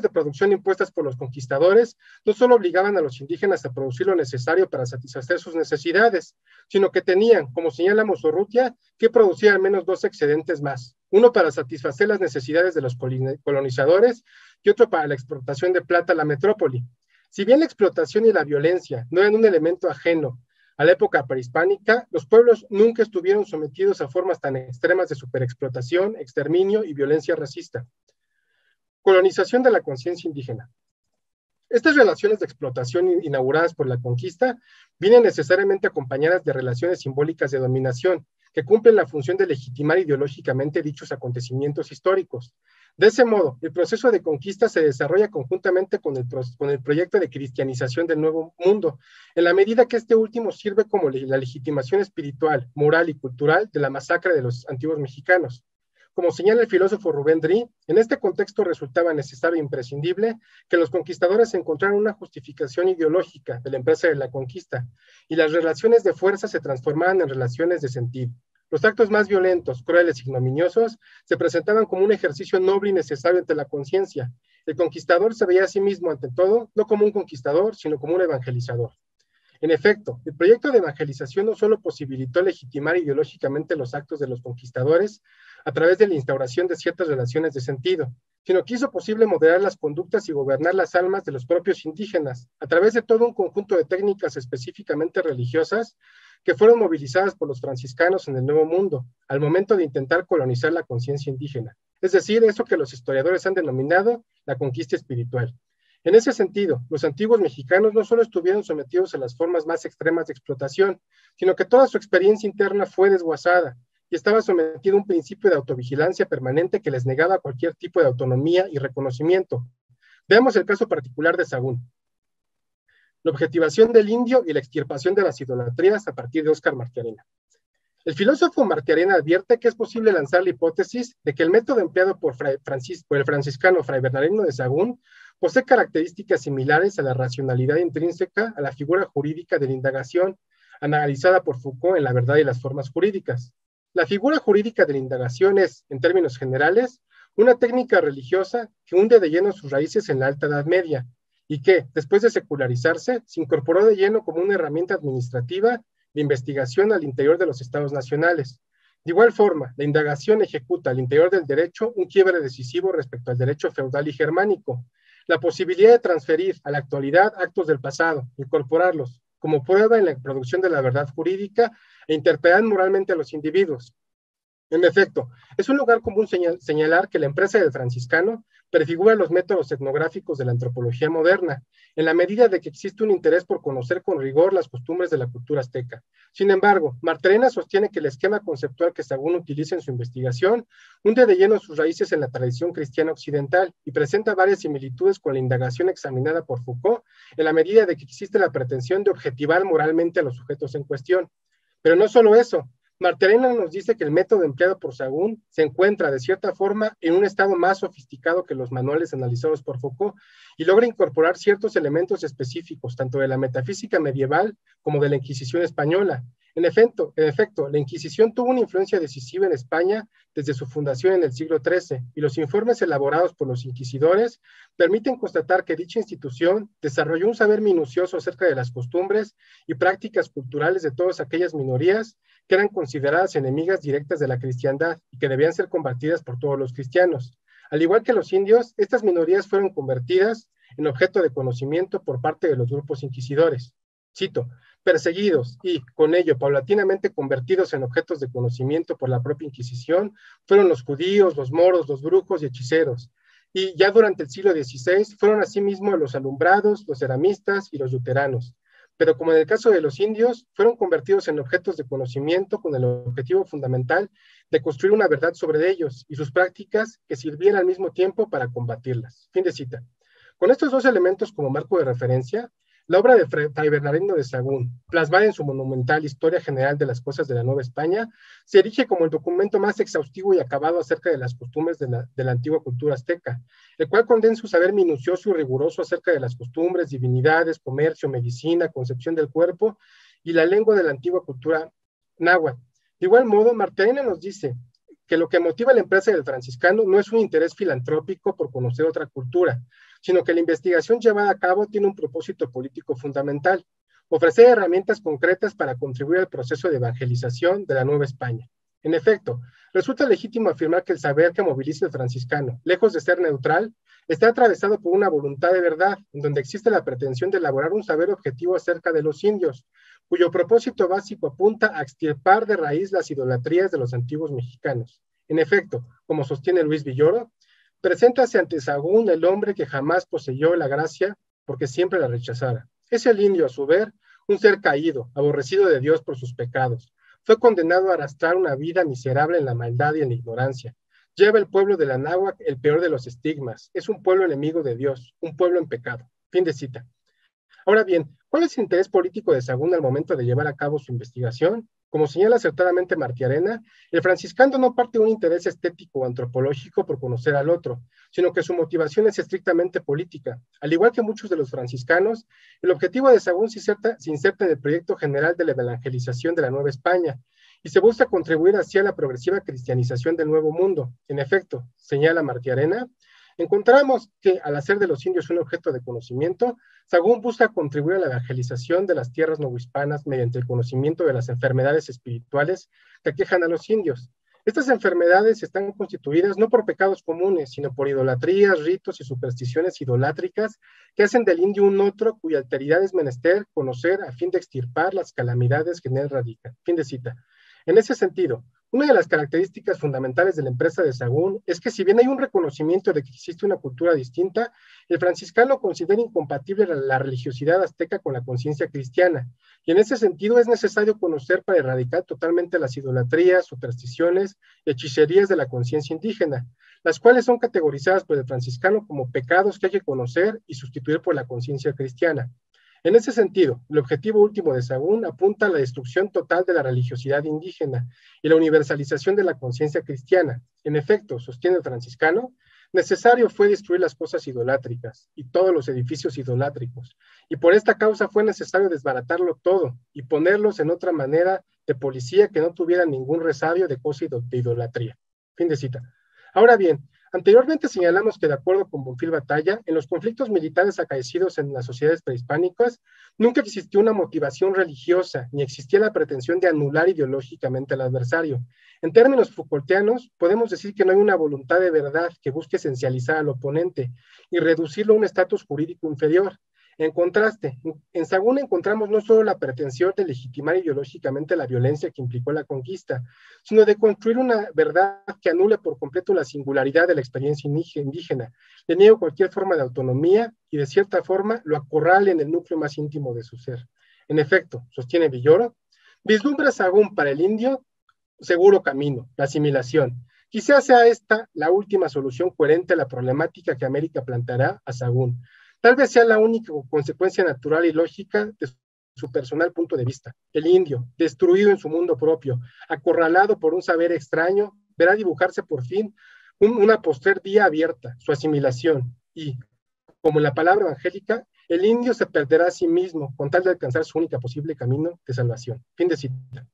producción impuestas por los conquistadores no solo obligaban a los indígenas a producir lo necesario para satisfacer sus necesidades, sino que tenían, como señala Mosorrutia, que producir al menos dos excedentes más, uno para satisfacer las necesidades de los colonizadores y otro para la exportación de plata a la metrópoli. Si bien la explotación y la violencia no eran un elemento ajeno a la época prehispánica, los pueblos nunca estuvieron sometidos a formas tan extremas de superexplotación, exterminio y violencia racista. Colonización de la conciencia indígena. Estas relaciones de explotación inauguradas por la conquista vienen necesariamente acompañadas de relaciones simbólicas de dominación, que cumplen la función de legitimar ideológicamente dichos acontecimientos históricos. De ese modo, el proceso de conquista se desarrolla conjuntamente con el, con el proyecto de cristianización del Nuevo Mundo, en la medida que este último sirve como la legitimación espiritual, moral y cultural de la masacre de los antiguos mexicanos. Como señala el filósofo Rubén Dri, en este contexto resultaba necesario e imprescindible que los conquistadores encontraran una justificación ideológica de la empresa de la conquista y las relaciones de fuerza se transformaran en relaciones de sentido. Los actos más violentos, crueles, ignominiosos se presentaban como un ejercicio noble y necesario ante la conciencia. El conquistador se veía a sí mismo ante todo, no como un conquistador, sino como un evangelizador. En efecto, el proyecto de evangelización no solo posibilitó legitimar ideológicamente los actos de los conquistadores a través de la instauración de ciertas relaciones de sentido, sino que hizo posible moderar las conductas y gobernar las almas de los propios indígenas a través de todo un conjunto de técnicas específicamente religiosas que fueron movilizadas por los franciscanos en el Nuevo Mundo al momento de intentar colonizar la conciencia indígena, es decir, eso que los historiadores han denominado la conquista espiritual. En ese sentido, los antiguos mexicanos no solo estuvieron sometidos a las formas más extremas de explotación, sino que toda su experiencia interna fue desguazada y estaba sometido a un principio de autovigilancia permanente que les negaba cualquier tipo de autonomía y reconocimiento. Veamos el caso particular de Sagún la objetivación del indio y la extirpación de las idolatrías a partir de Óscar Martiarena. El filósofo Martiarena advierte que es posible lanzar la hipótesis de que el método empleado por, el franciscano Fray Bernardino de Sagún posee características similares a la racionalidad intrínseca a la figura jurídica de la indagación analizada por Foucault en La verdad y las formas jurídicas. La figura jurídica de la indagación es, en términos generales, una técnica religiosa que hunde de lleno sus raíces en la Alta Edad Media y que, después de secularizarse, se incorporó de lleno como una herramienta administrativa de investigación al interior de los estados nacionales. De igual forma, la indagación ejecuta al interior del derecho un quiebre decisivo respecto al derecho feudal y germánico. La posibilidad de transferir a la actualidad actos del pasado, incorporarlos como prueba en la producción de la verdad jurídica e interpelar moralmente a los individuos, en efecto, es un lugar común señalar que la empresa del franciscano prefigura los métodos etnográficos de la antropología moderna, en la medida de que existe un interés por conocer con rigor las costumbres de la cultura azteca. Sin embargo, Martrena sostiene que el esquema conceptual que Sagún utiliza en su investigación hunde de lleno sus raíces en la tradición cristiana occidental y presenta varias similitudes con la indagación examinada por Foucault, en la medida de que existe la pretensión de objetivar moralmente a los sujetos en cuestión. Pero no solo eso, Marterena nos dice que el método empleado por Sagún se encuentra de cierta forma en un estado más sofisticado que los manuales analizados por Foucault y logra incorporar ciertos elementos específicos tanto de la metafísica medieval como de la Inquisición española, en efecto, en efecto, la Inquisición tuvo una influencia decisiva en España desde su fundación en el siglo XIII y los informes elaborados por los inquisidores permiten constatar que dicha institución desarrolló un saber minucioso acerca de las costumbres y prácticas culturales de todas aquellas minorías que eran consideradas enemigas directas de la cristiandad y que debían ser combatidas por todos los cristianos. Al igual que los indios, estas minorías fueron convertidas en objeto de conocimiento por parte de los grupos inquisidores. Cito, perseguidos y, con ello, paulatinamente convertidos en objetos de conocimiento por la propia Inquisición, fueron los judíos, los moros, los brujos y hechiceros. Y ya durante el siglo XVI fueron asimismo los alumbrados, los ceramistas y los luteranos. Pero como en el caso de los indios, fueron convertidos en objetos de conocimiento con el objetivo fundamental de construir una verdad sobre ellos y sus prácticas que sirvieran al mismo tiempo para combatirlas. Fin de cita. Con estos dos elementos como marco de referencia, la obra de Fray Bernardino de Sagún, plasmada en su monumental Historia General de las Cosas de la Nueva España, se erige como el documento más exhaustivo y acabado acerca de las costumbres de la, antigua cultura azteca, el cual condensa su saber minucioso y riguroso acerca de las costumbres, divinidades, comercio, medicina, concepción del cuerpo y la lengua de la antigua cultura náhuatl. De igual modo, Martínez nos dice que lo que motiva a la empresa del franciscano no es un interés filantrópico por conocer otra cultura, sino que la investigación llevada a cabo tiene un propósito político fundamental, ofrecer herramientas concretas para contribuir al proceso de evangelización de la Nueva España. En efecto, resulta legítimo afirmar que el saber que moviliza el franciscano, lejos de ser neutral, está atravesado por una voluntad de verdad, en donde existe la pretensión de elaborar un saber objetivo acerca de los indios, cuyo propósito básico apunta a extirpar de raíz las idolatrías de los antiguos mexicanos. En efecto, como sostiene Luis Villoro, Preséntase ante Sagún el hombre que jamás poseyó la gracia porque siempre la rechazara. Es el indio, a su ver, un ser caído, aborrecido de Dios por sus pecados. Fue condenado a arrastrar una vida miserable en la maldad y en la ignorancia. Lleva el pueblo de la náhuac el peor de los estigmas. Es un pueblo enemigo de Dios, un pueblo en pecado. Fin de cita. Ahora bien, ¿cuál es el interés político de Sagún al momento de llevar a cabo su investigación? Como señala acertadamente Arena, el franciscano no parte de un interés estético o antropológico por conocer al otro, sino que su motivación es estrictamente política. Al igual que muchos de los franciscanos, el objetivo de Sagún se inserta, se inserta en el proyecto general de la evangelización de la Nueva España y se busca contribuir hacia la progresiva cristianización del Nuevo Mundo. En efecto, señala Arena, encontramos que al hacer de los indios un objeto de conocimiento, Sagún busca contribuir a la evangelización de las tierras novohispanas mediante el conocimiento de las enfermedades espirituales que aquejan a los indios. Estas enfermedades están constituidas no por pecados comunes, sino por idolatrías, ritos y supersticiones idolátricas que hacen del indio un otro cuya alteridad es menester conocer a fin de extirpar las calamidades que en él radican. Fin de cita. En ese sentido, una de las características fundamentales de la empresa de Sagún es que si bien hay un reconocimiento de que existe una cultura distinta, el franciscano considera incompatible la, religiosidad azteca con la conciencia cristiana. Y en ese sentido es necesario conocer para erradicar totalmente las idolatrías, supersticiones hechicerías de la conciencia indígena, las cuales son categorizadas por el franciscano como pecados que hay que conocer y sustituir por la conciencia cristiana. En ese sentido, el objetivo último de Sagún apunta a la destrucción total de la religiosidad indígena y la universalización de la conciencia cristiana. En efecto, sostiene el franciscano, necesario fue destruir las cosas idolátricas y todos los edificios idolátricos, y por esta causa fue necesario desbaratarlo todo y ponerlos en otra manera de policía que no tuviera ningún resabio de cosa de idolatría. Fin de cita. Ahora bien, Anteriormente señalamos que, de acuerdo con Bonfil Batalla, en los conflictos militares acaecidos en las sociedades prehispánicas, nunca existió una motivación religiosa, ni existía la pretensión de anular ideológicamente al adversario. En términos Foucaultianos, podemos decir que no hay una voluntad de verdad que busque esencializar al oponente y reducirlo a un estatus jurídico inferior, en contraste, en Sagún encontramos no solo la pretensión de legitimar ideológicamente la violencia que implicó la conquista, sino de construir una verdad que anule por completo la singularidad de la experiencia indígena, le niegue cualquier forma de autonomía y de cierta forma lo acorrale en el núcleo más íntimo de su ser. En efecto, sostiene Villoro, vislumbra Sagún para el indio seguro camino, la asimilación. Quizás sea esta la última solución coherente a la problemática que América planteará a Sagún, Tal vez sea la única consecuencia natural y lógica de su personal punto de vista. El indio, destruido en su mundo propio, acorralado por un saber extraño, verá dibujarse por fin una postrer vía abierta, su asimilación, y, como la palabra evangélica, el indio se perderá a sí mismo con tal de alcanzar su única posible camino de salvación. Fin de cita.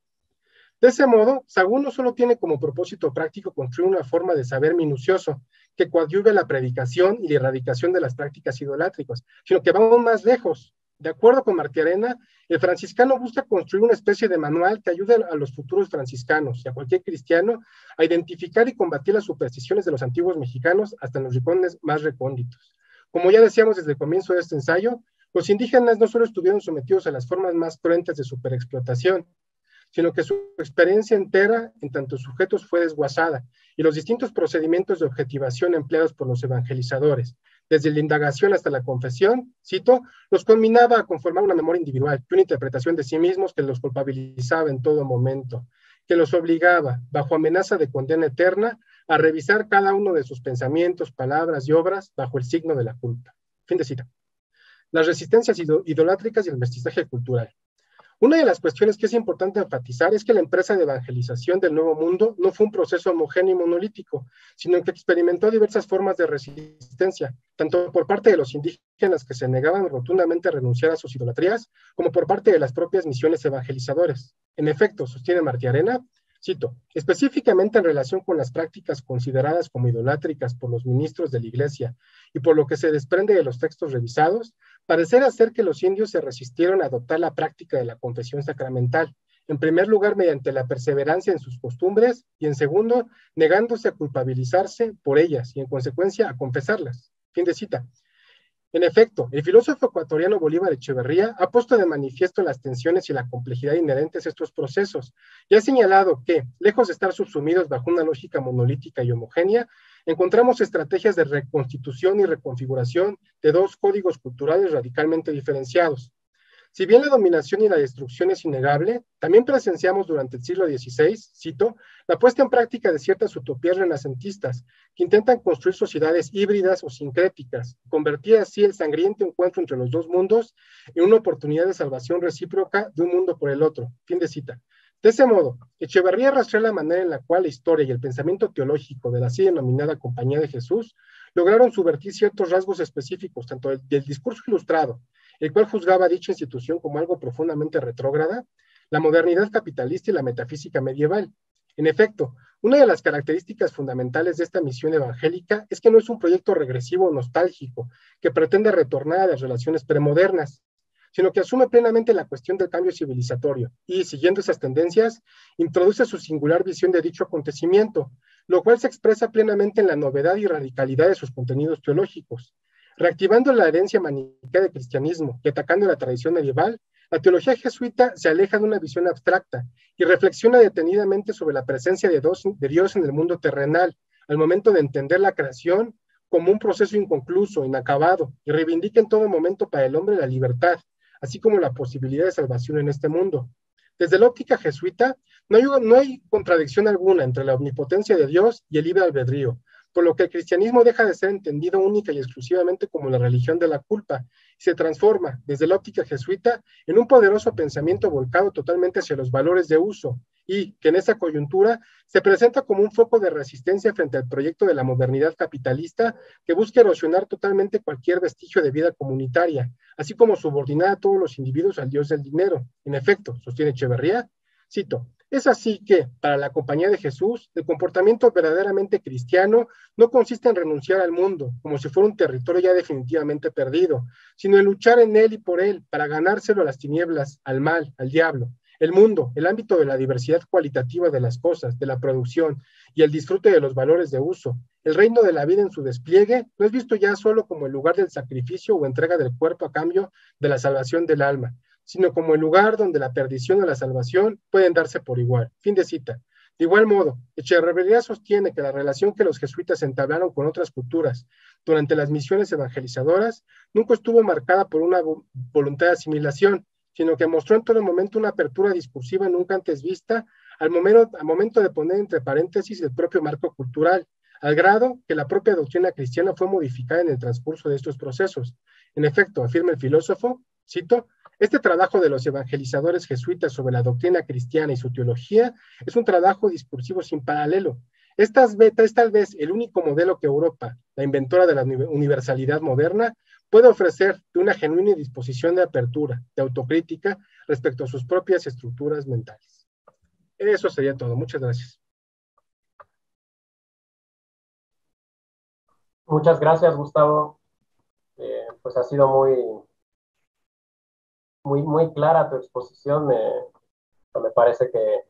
De ese modo, Sagún no solo tiene como propósito práctico construir una forma de saber minucioso que coadyuve la predicación y la erradicación de las prácticas idolátricas, sino que va aún más lejos. De acuerdo con Arena, el franciscano busca construir una especie de manual que ayude a los futuros franciscanos y a cualquier cristiano a identificar y combatir las supersticiones de los antiguos mexicanos hasta en los rincones más recónditos. Como ya decíamos desde el comienzo de este ensayo, Los indígenas no solo estuvieron sometidos a las formas más cruentas de superexplotación, sino que su experiencia entera en tantos sujetos fue desguazada y los distintos procedimientos de objetivación empleados por los evangelizadores, desde la indagación hasta la confesión, cito, los combinaba a conformar una memoria individual y una interpretación de sí mismos que los culpabilizaba en todo momento, que los obligaba, bajo amenaza de condena eterna, a revisar cada uno de sus pensamientos, palabras y obras bajo el signo de la culpa. Fin de cita. Las resistencias idolátricas y el mestizaje cultural. Una de las cuestiones que es importante enfatizar es que la empresa de evangelización del Nuevo Mundo no fue un proceso homogéneo y monolítico, sino que experimentó diversas formas de resistencia, tanto por parte de los indígenas que se negaban rotundamente a renunciar a sus idolatrías, como por parte de las propias misiones evangelizadoras. En efecto, sostiene Martí Arena, Cito, específicamente en relación con las prácticas consideradas como idolátricas por los ministros de la Iglesia y por lo que se desprende de los textos revisados, parecer hacer que los indios se resistieron a adoptar la práctica de la confesión sacramental, en primer lugar mediante la perseverancia en sus costumbres y en segundo, negándose a culpabilizarse por ellas y en consecuencia a confesarlas. Fin de cita. En efecto, el filósofo ecuatoriano Bolívar Echeverría ha puesto de manifiesto las tensiones y la complejidad inherentes a estos procesos y ha señalado que, lejos de estar subsumidos bajo una lógica monolítica y homogénea, encontramos estrategias de reconstitución y reconfiguración de dos códigos culturales radicalmente diferenciados, si bien la dominación y la destrucción es innegable, también presenciamos durante el siglo XVI, cito, la puesta en práctica de ciertas utopías renacentistas que intentan construir sociedades híbridas o sincréticas, convertir así el sangriento encuentro entre los dos mundos en una oportunidad de salvación recíproca de un mundo por el otro. Fin de cita. De ese modo, Echeverría rastreó la manera en la cual la historia y el pensamiento teológico de la así denominada Compañía de Jesús lograron subvertir ciertos rasgos específicos, tanto del discurso ilustrado el cual juzgaba dicha institución como algo profundamente retrógrada, la modernidad capitalista y la metafísica medieval. En efecto, una de las características fundamentales de esta misión evangélica es que no es un proyecto regresivo o nostálgico que pretende retornar a las relaciones premodernas, sino que asume plenamente la cuestión del cambio civilizatorio y, siguiendo esas tendencias, introduce su singular visión de dicho acontecimiento, lo cual se expresa plenamente en la novedad y radicalidad de sus contenidos teológicos. Reactivando la herencia maniquea del cristianismo y atacando la tradición medieval, la teología jesuita se aleja de una visión abstracta y reflexiona detenidamente sobre la presencia de Dios en el mundo terrenal, al momento de entender la creación como un proceso inconcluso, inacabado, y reivindica en todo momento para el hombre la libertad, así como la posibilidad de salvación en este mundo. Desde la óptica jesuita, no hay, contradicción alguna entre la omnipotencia de Dios y el libre albedrío, por lo que el cristianismo deja de ser entendido única y exclusivamente como la religión de la culpa y se transforma desde la óptica jesuita en un poderoso pensamiento volcado totalmente hacia los valores de uso y que en esa coyuntura se presenta como un foco de resistencia frente al proyecto de la modernidad capitalista que busca erosionar totalmente cualquier vestigio de vida comunitaria, así como subordinar a todos los individuos al dios del dinero. En efecto, sostiene Echeverría, cito, es así que, para la compañía de Jesús, el comportamiento verdaderamente cristiano no consiste en renunciar al mundo, como si fuera un territorio ya definitivamente perdido, sino en luchar en él y por él, para ganárselo a las tinieblas, al mal, al diablo. El mundo, el ámbito de la diversidad cualitativa de las cosas, de la producción y el disfrute de los valores de uso, el reino de la vida en su despliegue, no es visto ya solo como el lugar del sacrificio o entrega del cuerpo a cambio de la salvación del alma, sino como el lugar donde la perdición o la salvación pueden darse por igual. Fin de cita. De igual modo, Echeverría sostiene que la relación que los jesuitas entablaron con otras culturas durante las misiones evangelizadoras nunca estuvo marcada por una voluntad de asimilación, sino que mostró en todo momento una apertura discursiva nunca antes vista al momento, al momento de poner entre paréntesis el propio marco cultural, al grado que la propia doctrina cristiana fue modificada en el transcurso de estos procesos. En efecto, afirma el filósofo, cito, este trabajo de los evangelizadores jesuitas sobre la doctrina cristiana y su teología es un trabajo discursivo sin paralelo. Esta es, tal vez el único modelo que Europa, la inventora de la universalidad moderna, puede ofrecer de una genuina disposición de apertura, de autocrítica respecto a sus propias estructuras mentales. Eso sería todo. Muchas gracias. Muchas gracias, Gustavo. Eh, pues ha sido muy, muy, muy clara tu exposición. Me, me parece que,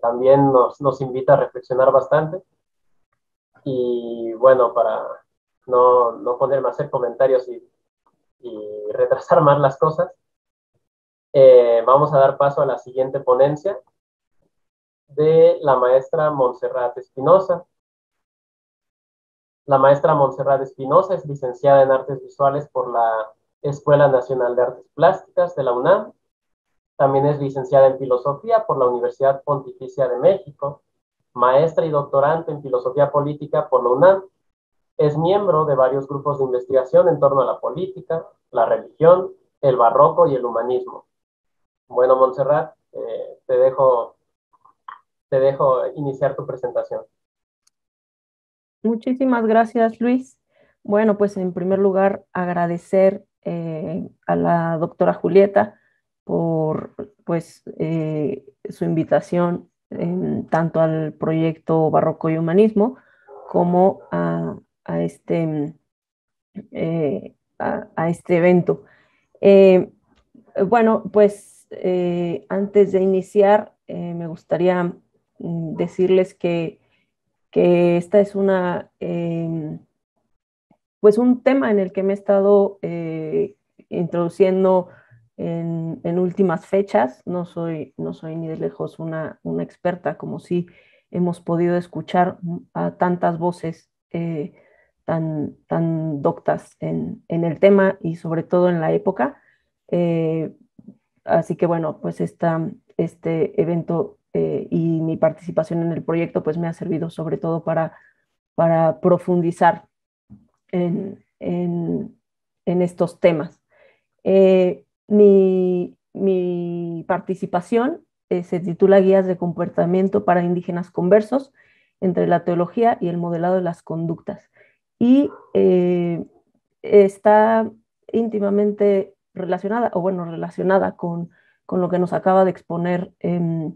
también nos, nos, invita a reflexionar bastante. Y bueno, para no, no ponerme hacer comentarios y y retrasar más las cosas, eh, vamos a dar paso a la siguiente ponencia de la maestra Montserrat Espinosa. La maestra Montserrat Espinosa es licenciada en Artes Visuales por la Escuela Nacional de Artes Plásticas de la UNAM. También es licenciada en Filosofía por la Universidad Pontificia de México, maestra y doctorante en Filosofía Política por la UNAM. Es miembro de varios grupos de investigación en torno a la política, la religión, el barroco y el humanismo. Bueno, Montserrat, eh, te, dejo, te dejo iniciar tu presentación. Muchísimas gracias, Luis. Bueno, pues en primer lugar, agradecer eh, a la doctora Julieta por pues, eh, su invitación tanto al proyecto Barroco y Humanismo como a, este, a, este evento. bueno, pues eh, antes de iniciar, eh, me gustaría mm, decirles que, esta es una, pues un tema en el que me he estado eh, introduciendo en, últimas fechas. No soy, no soy ni de lejos una, experta, como si hemos podido escuchar a tantas voces tan, tan doctas en, en, el tema y sobre todo en la época. Así que bueno, pues este evento eh, y mi participación en el proyecto pues me ha servido sobre todo para, para profundizar en, estos temas. Eh, mi, participación eh, se titula Guías de comportamiento para indígenas conversos entre la teología y el modelado de las conductas. Y está íntimamente relacionada, o bueno, relacionada con, lo que nos acaba de exponer em,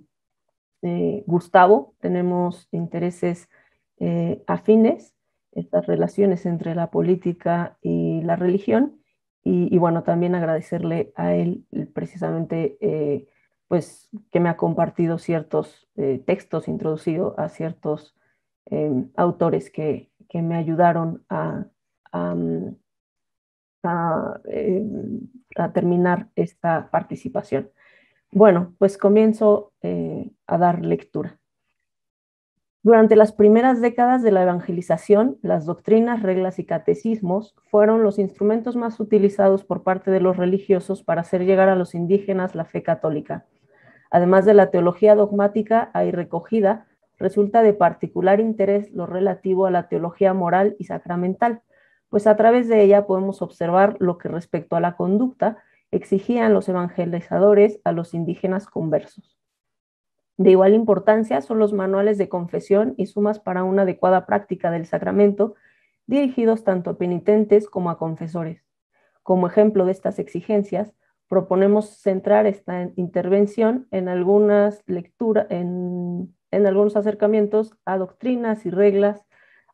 eh, Gustavo. Tenemos intereses eh, afines, estas relaciones entre la política y la religión. Y, bueno, también agradecerle a él precisamente eh, pues que me ha compartido ciertos textos, introducido a ciertos em, autores que, me ayudaron a, mm, Em, a, terminar esta participación. Bueno, pues comienzo eh, a dar lectura. Durante las primeras décadas de la evangelización, las doctrinas, reglas y catecismos fueron los instrumentos más utilizados por parte de los religiosos para hacer llegar a los indígenas la fe católica. Además de la teología dogmática ahí recogida, resulta de particular interés lo relativo a la teología moral y sacramental, pues a través de ella podemos observar lo que respecto a la conducta exigían los evangelizadores a los indígenas conversos. De igual importancia son los manuales de confesión y sumas para una adecuada práctica del sacramento, dirigidos tanto a penitentes como a confesores. Como ejemplo de estas exigencias, proponemos centrar esta intervención en algunas lecturas, en, en algunos acercamientos a doctrinas y reglas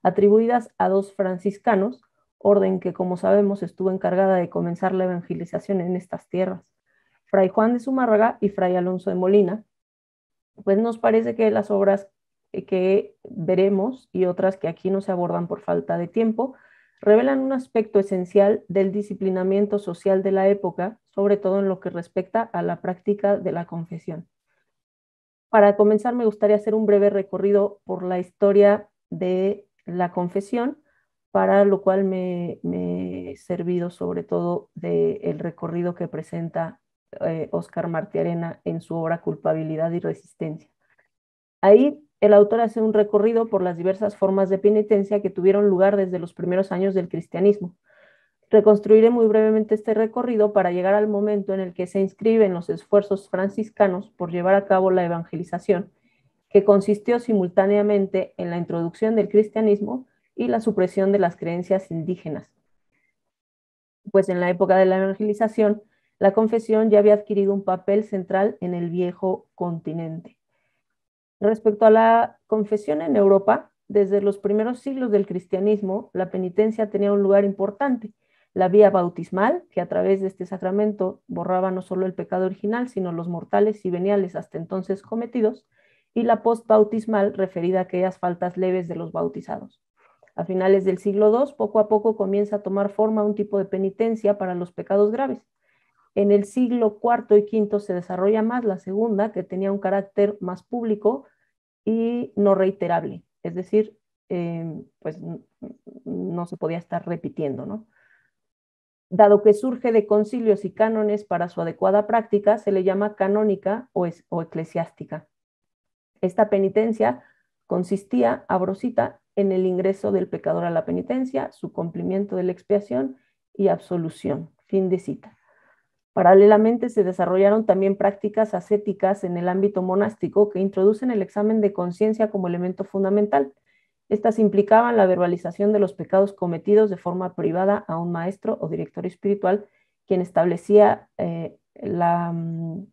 atribuidas a dos franciscanos, orden que, como sabemos, estuvo encargada de comenzar la evangelización en estas tierras, Fray Juan de Zumárraga y Fray Alonso de Molina, pues nos parece que las obras que veremos y otras que aquí no se abordan por falta de tiempo, revelan un aspecto esencial del disciplinamiento social de la época, sobre todo en lo que respecta a la práctica de la confesión. Para comenzar, me gustaría hacer un breve recorrido por la historia de la confesión, para lo cual me, he servido sobre todo del recorrido que presenta Oscar eh, Martiarena en su obra Culpabilidad y Resistencia. Ahí el autor hace un recorrido por las diversas formas de penitencia que tuvieron lugar desde los primeros años del cristianismo. Reconstruiré muy brevemente este recorrido para llegar al momento en el que se inscriben los esfuerzos franciscanos por llevar a cabo la evangelización, que consistió simultáneamente en la introducción del cristianismo y la supresión de las creencias indígenas. Pues en la época de la evangelización, la confesión ya había adquirido un papel central en el viejo continente. Respecto a la confesión en Europa, desde los primeros siglos del cristianismo, la penitencia tenía un lugar importante. La vía bautismal, que a través de este sacramento borraba no solo el pecado original, sino los mortales y veniales hasta entonces cometidos, y la postbautismal, referida a aquellas faltas leves de los bautizados. A finales del siglo II, poco a poco comienza a tomar forma un tipo de penitencia para los pecados graves. En el siglo IV y V se desarrolla más la segunda, que tenía un carácter más público y no reiterable, es decir, eh, pues no se podía estar repitiendo, ¿no? Dado que surge de concilios y cánones para su adecuada práctica, se le llama canónica o, eclesiástica. Esta penitencia consistía, abrosita, en el ingreso del pecador a la penitencia, su cumplimiento de la expiación y absolución. Fin de cita. Paralelamente se desarrollaron también prácticas ascéticas en el ámbito monástico que introducen el examen de conciencia como elemento fundamental. Estas implicaban la verbalización de los pecados cometidos de forma privada a un maestro o director espiritual, quien establecía eh, la, mm,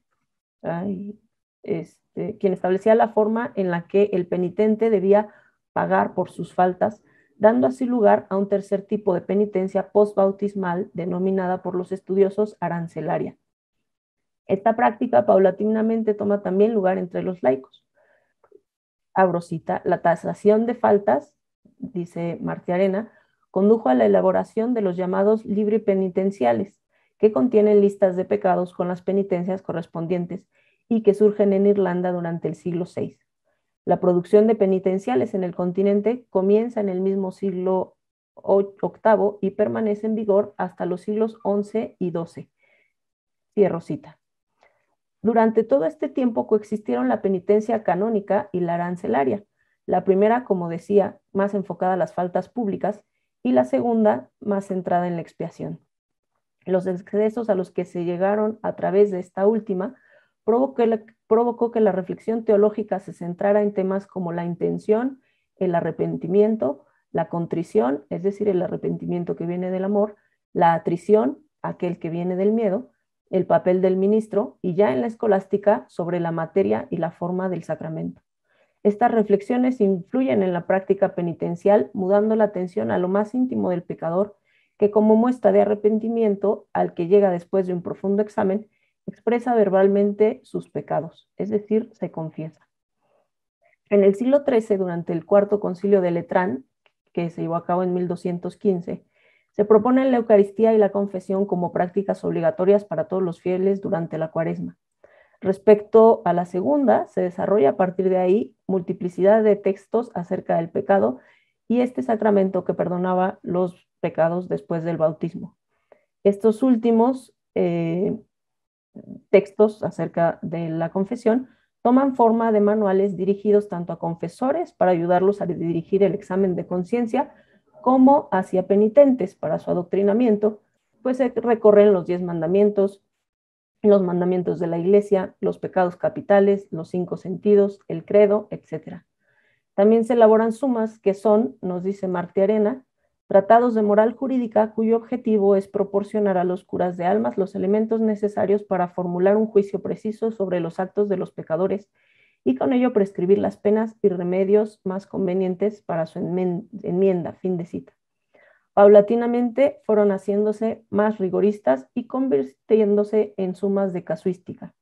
este, quien establecía la forma en la que el penitente debía pagar por sus faltas dando así lugar a un tercer tipo de penitencia postbautismal denominada por los estudiosos arancelaria. Esta práctica paulatinamente toma también lugar entre los laicos. La tasación de faltas, dice Arena, condujo a la elaboración de los llamados libre penitenciales, que contienen listas de pecados con las penitencias correspondientes y que surgen en Irlanda durante el siglo VI. La producción de penitenciales en el continente comienza en el mismo siglo VIII y permanece en vigor hasta los siglos XI y XII. Cierro cita. Durante todo este tiempo coexistieron la penitencia canónica y la arancelaria. La primera, como decía, más enfocada a las faltas públicas y la segunda, más centrada en la expiación. Los excesos a los que se llegaron a través de esta última provocó, que la reflexión teológica se centrara en temas como la intención, el arrepentimiento, la contrición, es decir, el arrepentimiento que viene del amor, la atrición, aquel que viene del miedo, el papel del ministro y ya en la escolástica sobre la materia y la forma del sacramento. Estas reflexiones influyen en la práctica penitencial, mudando la atención a lo más íntimo del pecador, que como muestra de arrepentimiento al que llega después de un profundo examen, expresa verbalmente sus pecados, es decir, se confiesa. En el siglo XIII, durante el cuarto concilio de Letrán, que se llevó a cabo en 1215, se propone la Eucaristía y la confesión como prácticas obligatorias para todos los fieles durante la cuaresma. Respecto a la segunda, se desarrolla a partir de ahí multiplicidad de textos acerca del pecado y este sacramento que perdonaba los pecados después del bautismo. Estos últimos eh, textos acerca de la confesión toman forma de manuales dirigidos tanto a confesores para ayudarlos a dirigir el examen de conciencia como hacia penitentes para su adoctrinamiento, pues se recorren los diez mandamientos, los mandamientos de la iglesia, los pecados capitales, los cinco sentidos, el credo, etc. También se elaboran sumas que son, nos dice Marti Arena, tratados de moral jurídica cuyo objetivo es proporcionar a los curas de almas los elementos necesarios para formular un juicio preciso sobre los actos de los pecadores y con ello prescribir las penas y remedios más convenientes para su enmienda, fin de cita. Paulatinamente fueron haciéndose más rigoristas y convirtiéndose en sumas de casuística.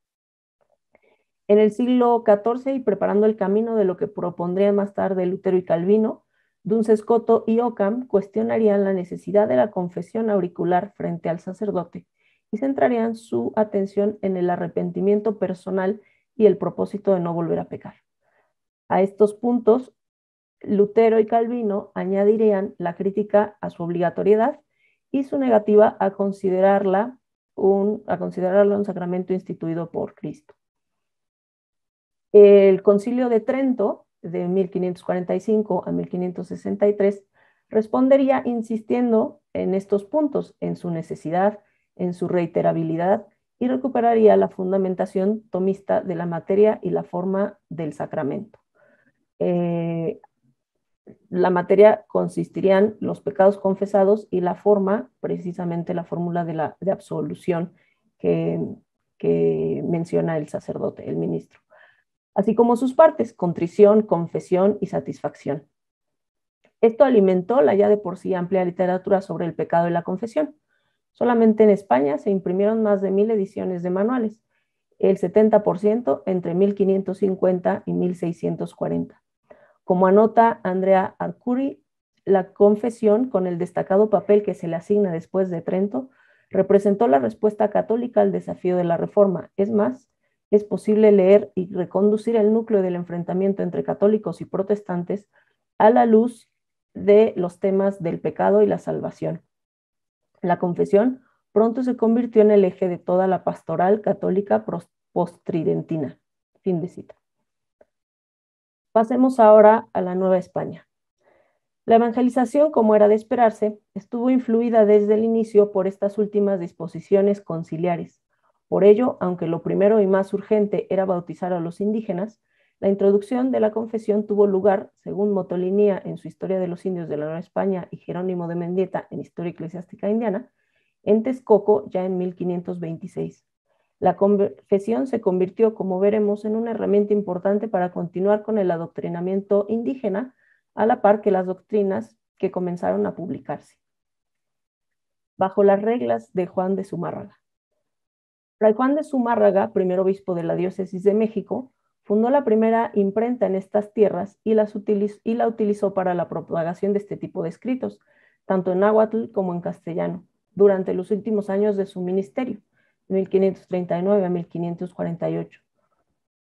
En el siglo XIV y preparando el camino de lo que propondría más tarde Lutero y Calvino, Dunsescoto y Ockham cuestionarían la necesidad de la confesión auricular frente al sacerdote y centrarían su atención en el arrepentimiento personal y el propósito de no volver a pecar. A estos puntos, Lutero y Calvino añadirían la crítica a su obligatoriedad y su negativa a considerarla un, a un sacramento instituido por Cristo. El concilio de Trento de 1545 a 1563, respondería insistiendo en estos puntos, en su necesidad, en su reiterabilidad y recuperaría la fundamentación tomista de la materia y la forma del sacramento. Eh, la materia consistirían los pecados confesados y la forma, precisamente la fórmula de, la, de absolución que menciona el sacerdote, el ministro así como sus partes, contrición, confesión y satisfacción. Esto alimentó la ya de por sí amplia literatura sobre el pecado y la confesión. Solamente en España se imprimieron más de mil ediciones de manuales, el 70% entre 1550 y 1640. Como anota Andrea Arcuri, la confesión, con el destacado papel que se le asigna después de Trento, representó la respuesta católica al desafío de la reforma. Es más, es posible leer y reconducir el núcleo del enfrentamiento entre católicos y protestantes a la luz de los temas del pecado y la salvación. La confesión pronto se convirtió en el eje de toda la pastoral católica postridentina. Fin de cita. Pasemos ahora a la Nueva España. La evangelización, como era de esperarse, estuvo influida desde el inicio por estas últimas disposiciones conciliares. Por ello, aunque lo primero y más urgente era bautizar a los indígenas, la introducción de la confesión tuvo lugar, según Motolinía en su Historia de los Indios de la Nueva España y Jerónimo de Mendieta en Historia Eclesiástica Indiana, en Texcoco ya en 1526. La confesión se convirtió, como veremos, en una herramienta importante para continuar con el adoctrinamiento indígena, a la par que las doctrinas que comenzaron a publicarse. Bajo las reglas de Juan de Zumárraga. Fray Juan de Zumárraga, primer obispo de la diócesis de México, fundó la primera imprenta en estas tierras y, la utilizó para la propagación de este tipo de escritos, tanto en náhuatl como en castellano, durante los últimos años de su ministerio 1539 a 1548.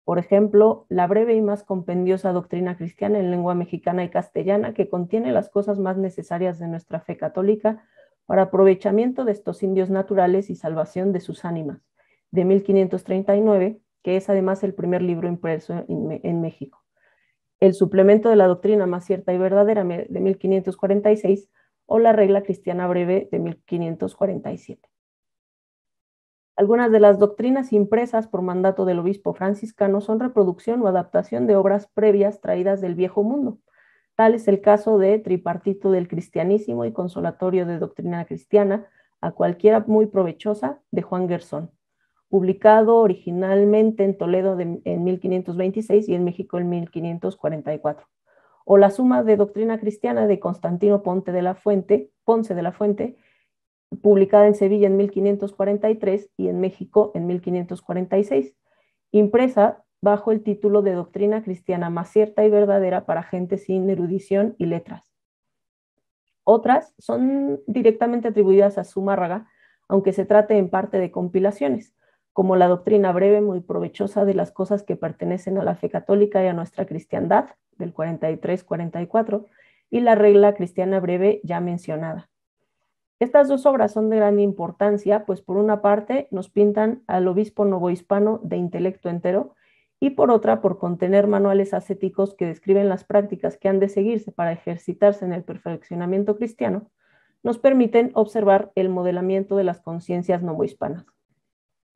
Por ejemplo, la breve y más compendiosa doctrina cristiana en lengua mexicana y castellana que contiene las cosas más necesarias de nuestra fe católica para aprovechamiento de estos indios naturales y salvación de sus ánimas, de 1539, que es además el primer libro impreso en, México. El suplemento de la doctrina más cierta y verdadera de 1546 o la regla cristiana breve de 1547. Algunas de las doctrinas impresas por mandato del obispo franciscano son reproducción o adaptación de obras previas traídas del viejo mundo. Tal es el caso de Tripartito del Cristianísimo y Consolatorio de Doctrina Cristiana, a cualquiera muy provechosa, de Juan Gersón, publicado originalmente en Toledo en 1526 y en México en 1544. O la Suma de Doctrina Cristiana de Constantino Ponte de la Fuente, Ponce de la Fuente, publicada en Sevilla en 1543 y en México en 1546, impresa bajo el título de Doctrina Cristiana más cierta y verdadera para gente sin erudición y letras. Otras son directamente atribuidas a Zumárraga, aunque se trate en parte de compilaciones, como la doctrina breve muy provechosa de las cosas que pertenecen a la fe católica y a nuestra cristiandad, del 43-44, y la regla cristiana breve ya mencionada. Estas dos obras son de gran importancia, pues por una parte nos pintan al obispo novohispano de intelecto entero y por otra por contener manuales ascéticos que describen las prácticas que han de seguirse para ejercitarse en el perfeccionamiento cristiano, nos permiten observar el modelamiento de las conciencias novohispanas.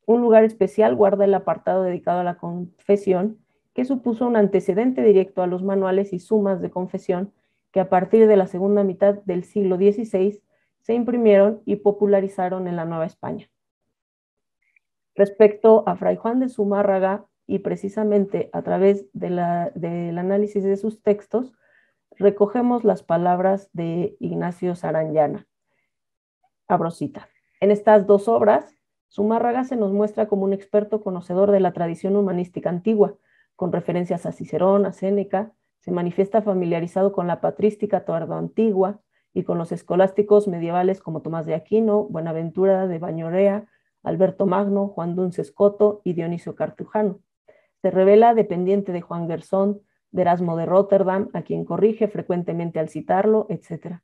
Un lugar especial guarda el apartado dedicado a la confesión, que supuso un antecedente directo a los manuales y sumas de confesión que a partir de la segunda mitad del siglo XVI se imprimieron y popularizaron en la Nueva España. Respecto a Fray Juan de Zumárraga y precisamente a través del análisis de sus textos, recogemos las palabras de Ignacio Saranyana. Abrosita. En estas dos obras, Zumárraga se nos muestra como un experto conocedor de la tradición humanística antigua, con referencias a Cicerón, a Séneca, se manifiesta familiarizado con la patrística tardo-antigua, y con los escolásticos medievales como Tomás de Aquino, Buenaventura de Bañorea, Alberto Magno, Juan Dunce Escoto y Dionisio Cartujano. Se revela dependiente de Juan Gersón, de Erasmo de Rotterdam, a quien corrige frecuentemente al citarlo, etc.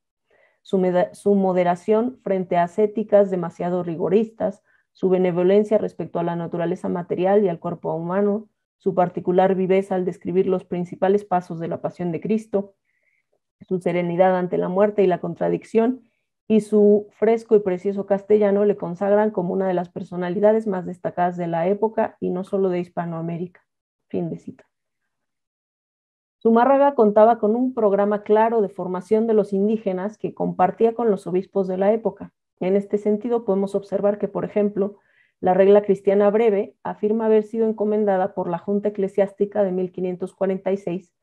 Su, su moderación frente a ascéticas demasiado rigoristas, su benevolencia respecto a la naturaleza material y al cuerpo humano, su particular viveza al describir los principales pasos de la pasión de Cristo, su serenidad ante la muerte y la contradicción, y su fresco y precioso castellano le consagran como una de las personalidades más destacadas de la época y no solo de Hispanoamérica. Fin de cita. Zumárraga contaba con un programa claro de formación de los indígenas que compartía con los obispos de la época. En este sentido, podemos observar que, por ejemplo, la regla cristiana breve afirma haber sido encomendada por la Junta Eclesiástica de 1546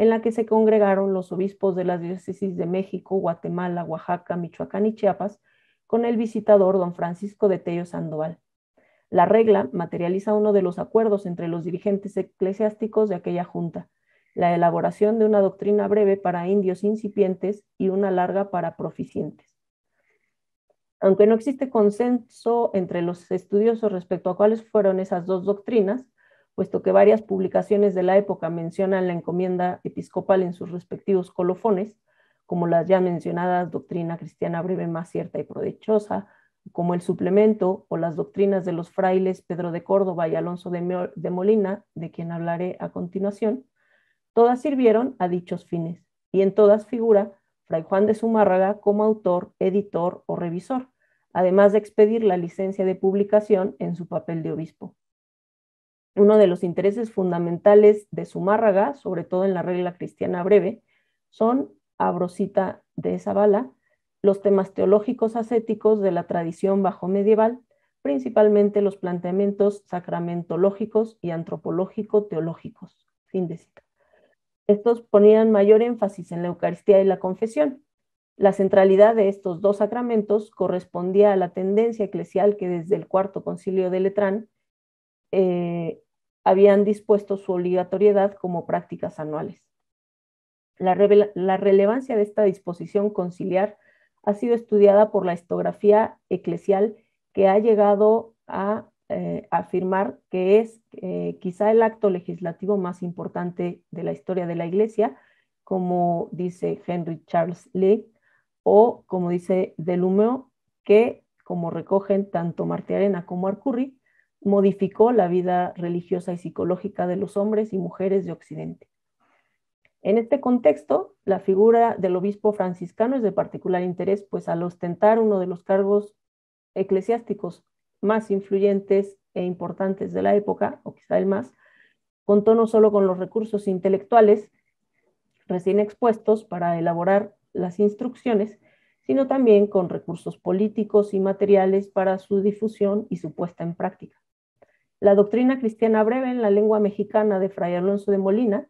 en la que se congregaron los obispos de las diócesis de México, Guatemala, Oaxaca, Michoacán y Chiapas, con el visitador don Francisco de Tello Sandoval. La regla materializa uno de los acuerdos entre los dirigentes eclesiásticos de aquella junta. la elaboración de una doctrina breve para indios incipientes y una larga para proficientes. Aunque no existe consenso entre los estudiosos respecto a cuáles fueron esas dos doctrinas, puesto que varias publicaciones de la época mencionan la encomienda episcopal en sus respectivos colofones, como las ya mencionadas doctrina cristiana breve más cierta y provechosa, como el suplemento o las doctrinas de los frailes Pedro de Córdoba y Alonso de Molina, de quien hablaré a continuación, todas sirvieron a dichos fines, y en todas figura Fray Juan de Zumárraga como autor, editor o revisor, además de expedir la licencia de publicación en su papel de obispo. Uno de los intereses fundamentales de Zumárraga, sobre todo en la regla cristiana breve, son, abrosita de Zavala, los temas teológicos ascéticos de la tradición bajo medieval, principalmente los planteamientos sacramentológicos y antropológico-teológicos. Fin de cita. Estos ponían mayor énfasis en la Eucaristía y la confesión. La centralidad de estos dos sacramentos correspondía a la tendencia eclesial que desde el cuarto concilio de Letrán eh, habían dispuesto su obligatoriedad como prácticas anuales. La, relevancia de esta disposición conciliar ha sido estudiada por la histografía eclesial que ha llegado a eh, afirmar que es eh, quizá el acto legislativo más importante de la historia de la Iglesia, como dice Henry Charles Lee, o como dice Delumeo, que, como recogen tanto Martiarena como Arcurri, modificó la vida religiosa y psicológica de los hombres y mujeres de Occidente. En este contexto, la figura del obispo franciscano es de particular interés, pues al ostentar uno de los cargos eclesiásticos más influyentes e importantes de la época, o quizá el más, contó no solo con los recursos intelectuales recién expuestos para elaborar las instrucciones, sino también con recursos políticos y materiales para su difusión y su puesta en práctica. La doctrina cristiana breve en la lengua mexicana de Fray Alonso de Molina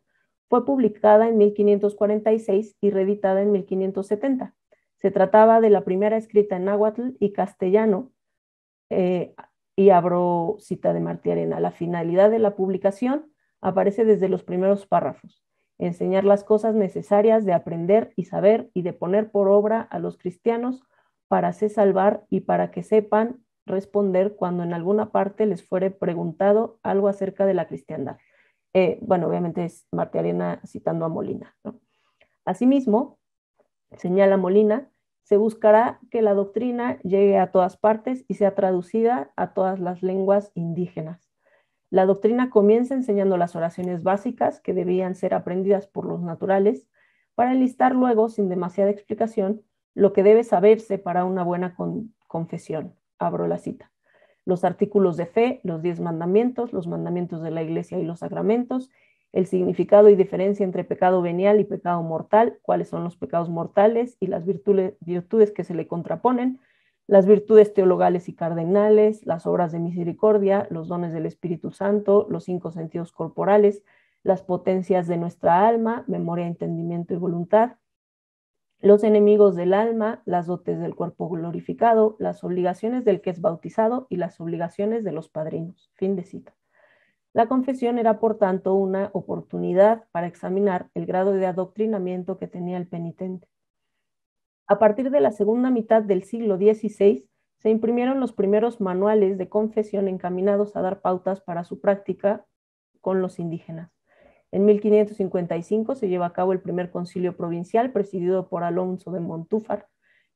fue publicada en 1546 y reeditada en 1570. Se trataba de la primera escrita en náhuatl y castellano eh, y abro cita de Martí Arena. La finalidad de la publicación aparece desde los primeros párrafos. Enseñar las cosas necesarias de aprender y saber y de poner por obra a los cristianos para se salvar y para que sepan responder cuando en alguna parte les fuere preguntado algo acerca de la cristiandad. Eh, bueno, obviamente es Martí Arena citando a Molina. Asimismo, señala Molina se buscará que la doctrina llegue a todas partes y sea traducida a todas las lenguas indígenas. La doctrina comienza enseñando las oraciones básicas que debían ser aprendidas por los naturales para enlistar luego, sin demasiada explicación, lo que debe saberse para una buena confesión. Abro la cita. Los artículos de fe, los diez mandamientos, los mandamientos de la iglesia y los sacramentos, el significado y diferencia entre pecado venial y pecado mortal, cuáles son los pecados mortales y las virtudes, que se le contraponen, las virtudes teologales y cardenales, las obras de misericordia, los dones del Espíritu Santo, los cinco sentidos corporales, las potencias de nuestra alma, memoria, entendimiento y voluntad, los enemigos del alma, las dotes del cuerpo glorificado, las obligaciones del que es bautizado y las obligaciones de los padrinos. Fin de cita. La confesión era, por tanto, una oportunidad para examinar el grado de adoctrinamiento que tenía el penitente. A partir de la segunda mitad del siglo XVI, se imprimieron los primeros manuales de confesión encaminados a dar pautas para su práctica con los indígenas. En 1555 se lleva a cabo el primer concilio provincial presidido por Alonso de Montúfar.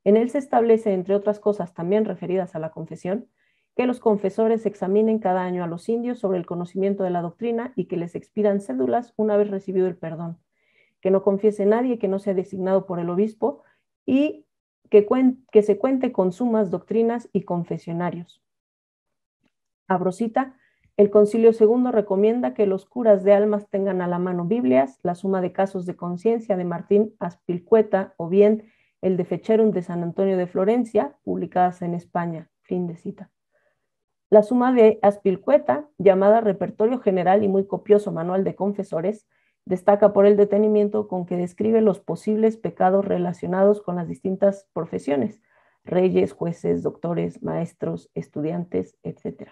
En él se establece, entre otras cosas también referidas a la confesión, que los confesores examinen cada año a los indios sobre el conocimiento de la doctrina y que les expidan cédulas una vez recibido el perdón, que no confiese nadie que no sea designado por el obispo y que, que se cuente con sumas, doctrinas y confesionarios. Abrosita, el Concilio Segundo recomienda que los curas de almas tengan a la mano Biblias, la suma de casos de conciencia de Martín Aspilcueta o bien el de Fecherum de San Antonio de Florencia, publicadas en España. Fin de cita. La suma de Aspilcueta, llamada Repertorio General y muy copioso Manual de Confesores, destaca por el detenimiento con que describe los posibles pecados relacionados con las distintas profesiones, reyes, jueces, doctores, maestros, estudiantes, etc.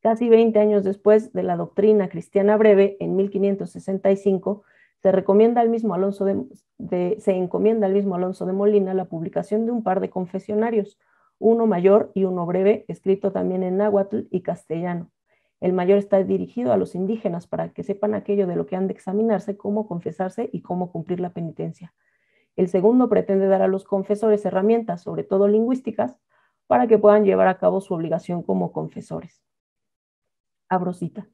Casi 20 años después de la doctrina cristiana breve, en 1565, se recomienda al mismo Alonso de, encomienda al mismo Alonso de Molina la publicación de un par de confesionarios, uno mayor y uno breve, escrito también en náhuatl y castellano. El mayor está dirigido a los indígenas para que sepan aquello de lo que han de examinarse, cómo confesarse y cómo cumplir la penitencia. El segundo pretende dar a los confesores herramientas, sobre todo lingüísticas, para que puedan llevar a cabo su obligación como confesores. Abrosita.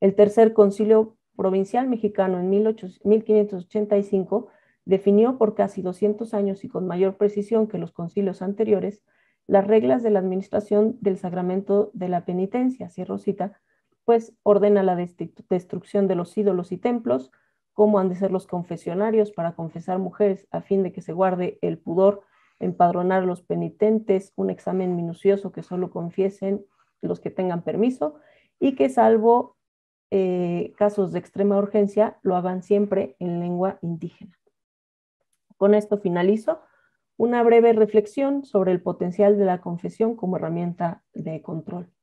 El tercer concilio provincial mexicano en 1585 definió por casi 200 años y con mayor precisión que los concilios anteriores las reglas de la administración del sacramento de la penitencia, cierro cita, pues ordena la destrucción de los ídolos y templos, cómo han de ser los confesionarios para confesar mujeres a fin de que se guarde el pudor, empadronar a los penitentes, un examen minucioso que solo confiesen los que tengan permiso y que salvo eh, casos de extrema urgencia lo hagan siempre en lengua indígena. Con esto finalizo una breve reflexión sobre el potencial de la confesión como herramienta de control.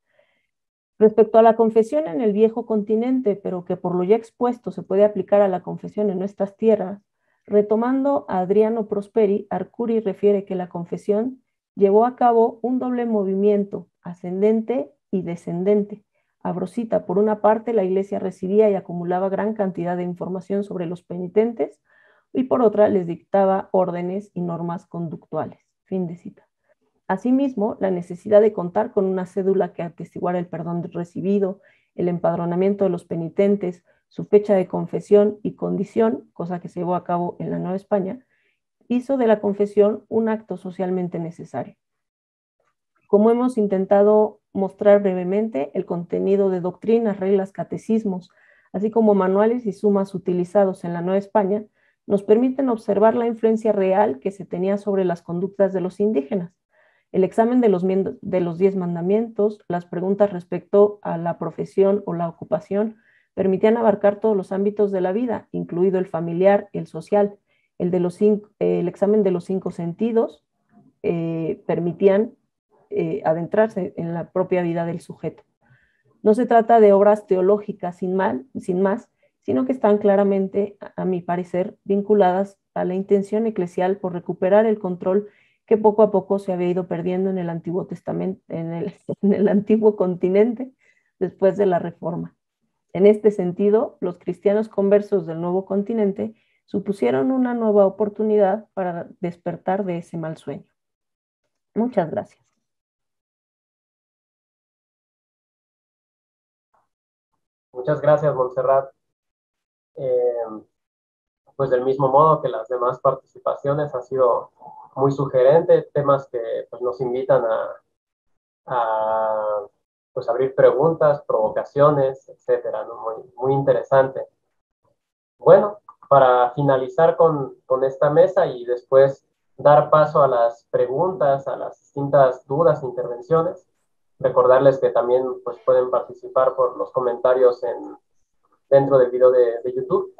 Respecto a la confesión en el viejo continente, pero que por lo ya expuesto se puede aplicar a la confesión en nuestras tierras, retomando a Adriano Prosperi, Arcuri refiere que la confesión llevó a cabo un doble movimiento, ascendente y descendente. Abrosita, por una parte, la iglesia recibía y acumulaba gran cantidad de información sobre los penitentes y por otra les dictaba órdenes y normas conductuales. Fin de cita. Asimismo, la necesidad de contar con una cédula que atestiguara el perdón recibido, el empadronamiento de los penitentes, su fecha de confesión y condición, cosa que se llevó a cabo en la Nueva España, hizo de la confesión un acto socialmente necesario. Como hemos intentado mostrar brevemente, el contenido de doctrinas, reglas, catecismos, así como manuales y sumas utilizados en la Nueva España, nos permiten observar la influencia real que se tenía sobre las conductas de los indígenas el examen de los, diez mandamientos, las preguntas respecto a la profesión o la ocupación, permitían abarcar todos los ámbitos de la vida, incluido el familiar, el social. El, de los el examen de los cinco sentidos eh, permitían eh, adentrarse en la propia vida del sujeto. No se trata de obras teológicas sin, sin más, sino que están claramente, a mi parecer, vinculadas a la intención eclesial por recuperar el control que poco a poco se había ido perdiendo en el Antiguo Testamento, en el, [LAUGHS] en el antiguo continente después de la Reforma. En este sentido, los cristianos conversos del nuevo continente supusieron una nueva oportunidad para despertar de ese mal sueño. Muchas gracias. Muchas gracias, Montserrat. Eh, pues del mismo modo que las demás participaciones ha sido muy sugerente, temas que pues, nos invitan a, pues, abrir preguntas, provocaciones, etcétera, muy, muy interesante. Bueno, para finalizar con, con esta mesa y después dar paso a las preguntas, a las distintas dudas, intervenciones, recordarles que también pues, pueden participar por los comentarios en, dentro del video de, de YouTube.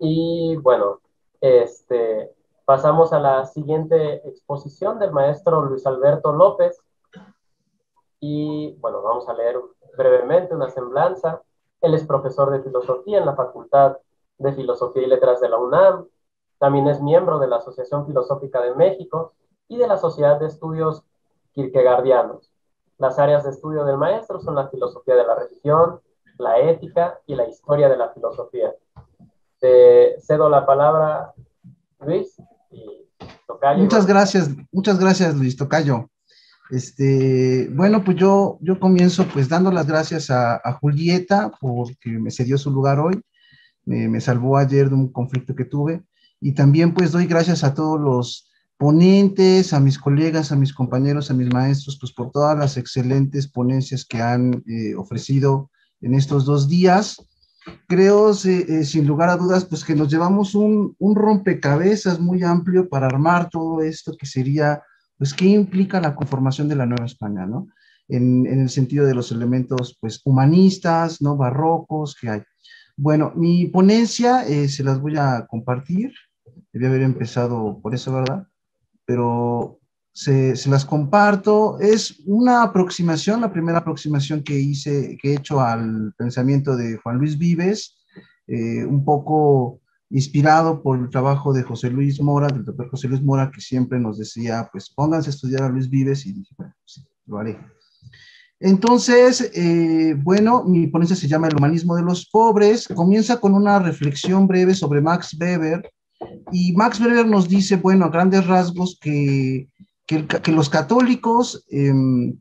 Y bueno, este, Pasamos a la siguiente exposición del maestro Luis Alberto López. Y bueno, vamos a leer brevemente una semblanza. Él es profesor de filosofía en la Facultad de Filosofía y Letras de la UNAM. También es miembro de la Asociación Filosófica de México y de la Sociedad de Estudios Kierkegaardianos. Las áreas de estudio del maestro son la filosofía de la religión, la ética y la historia de la filosofía. Te cedo la palabra, Luis. Muchas gracias, muchas gracias Luis Tocayo. Este, bueno, pues yo, yo comienzo pues dando las gracias a, Julieta porque me cedió su lugar hoy, me, me, salvó ayer de un conflicto que tuve y también pues doy gracias a todos los ponentes, a mis colegas, a mis compañeros, a mis maestros, pues por todas las excelentes ponencias que han eh, ofrecido en estos dos días creo, eh, sin lugar a dudas, pues que nos llevamos un, rompecabezas muy amplio para armar todo esto que sería, pues, qué implica la conformación de la Nueva España, ¿no? En, el sentido de los elementos, pues, humanistas, ¿no? Barrocos que hay. Bueno, mi ponencia eh, se las voy a compartir. Debía haber empezado por eso, ¿verdad? Pero se, las comparto. Es una aproximación, la primera aproximación que hice, que he hecho al pensamiento de Juan Luis Vives, eh, un poco inspirado por el trabajo de José Luis Mora, del doctor José Luis Mora, que siempre nos decía, pues pónganse a estudiar a Luis Vives, y dije, bueno, sí, lo haré. Entonces, eh, bueno, mi ponencia se llama El humanismo de los pobres. Comienza con una reflexión breve sobre Max Weber. Y Max Weber nos dice, bueno, a grandes rasgos, que, que, los católicos em,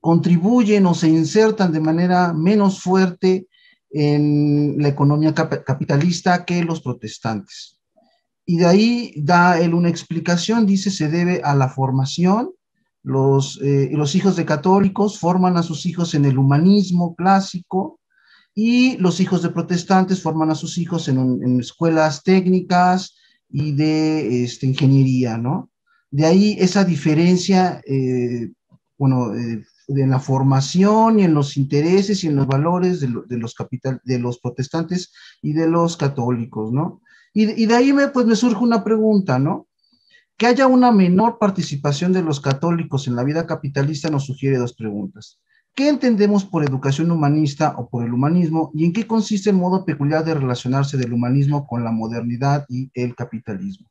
contribuyen o se insertan de manera menos fuerte en la economía capitalista que los protestantes. Y de ahí da él una explicación, dice, se debe a la formación los, eh, los hijos de católicos forman a sus hijos en el humanismo clásico y los hijos de protestantes forman a sus hijos en, escuelas técnicas y de este, ingeniería, ¿no? De ahí esa diferencia, eh, bueno, eh, de la formación y en los intereses y en los valores de, los, capital, de los protestantes y de los católicos, ¿no? Y, de ahí me, pues me surge una pregunta, ¿no? Que haya una menor participación de los católicos en la vida capitalista nos sugiere dos preguntas. ¿Qué entendemos por educación humanista o por el humanismo y en qué consiste el modo peculiar de relacionarse del humanismo con la modernidad y el capitalismo?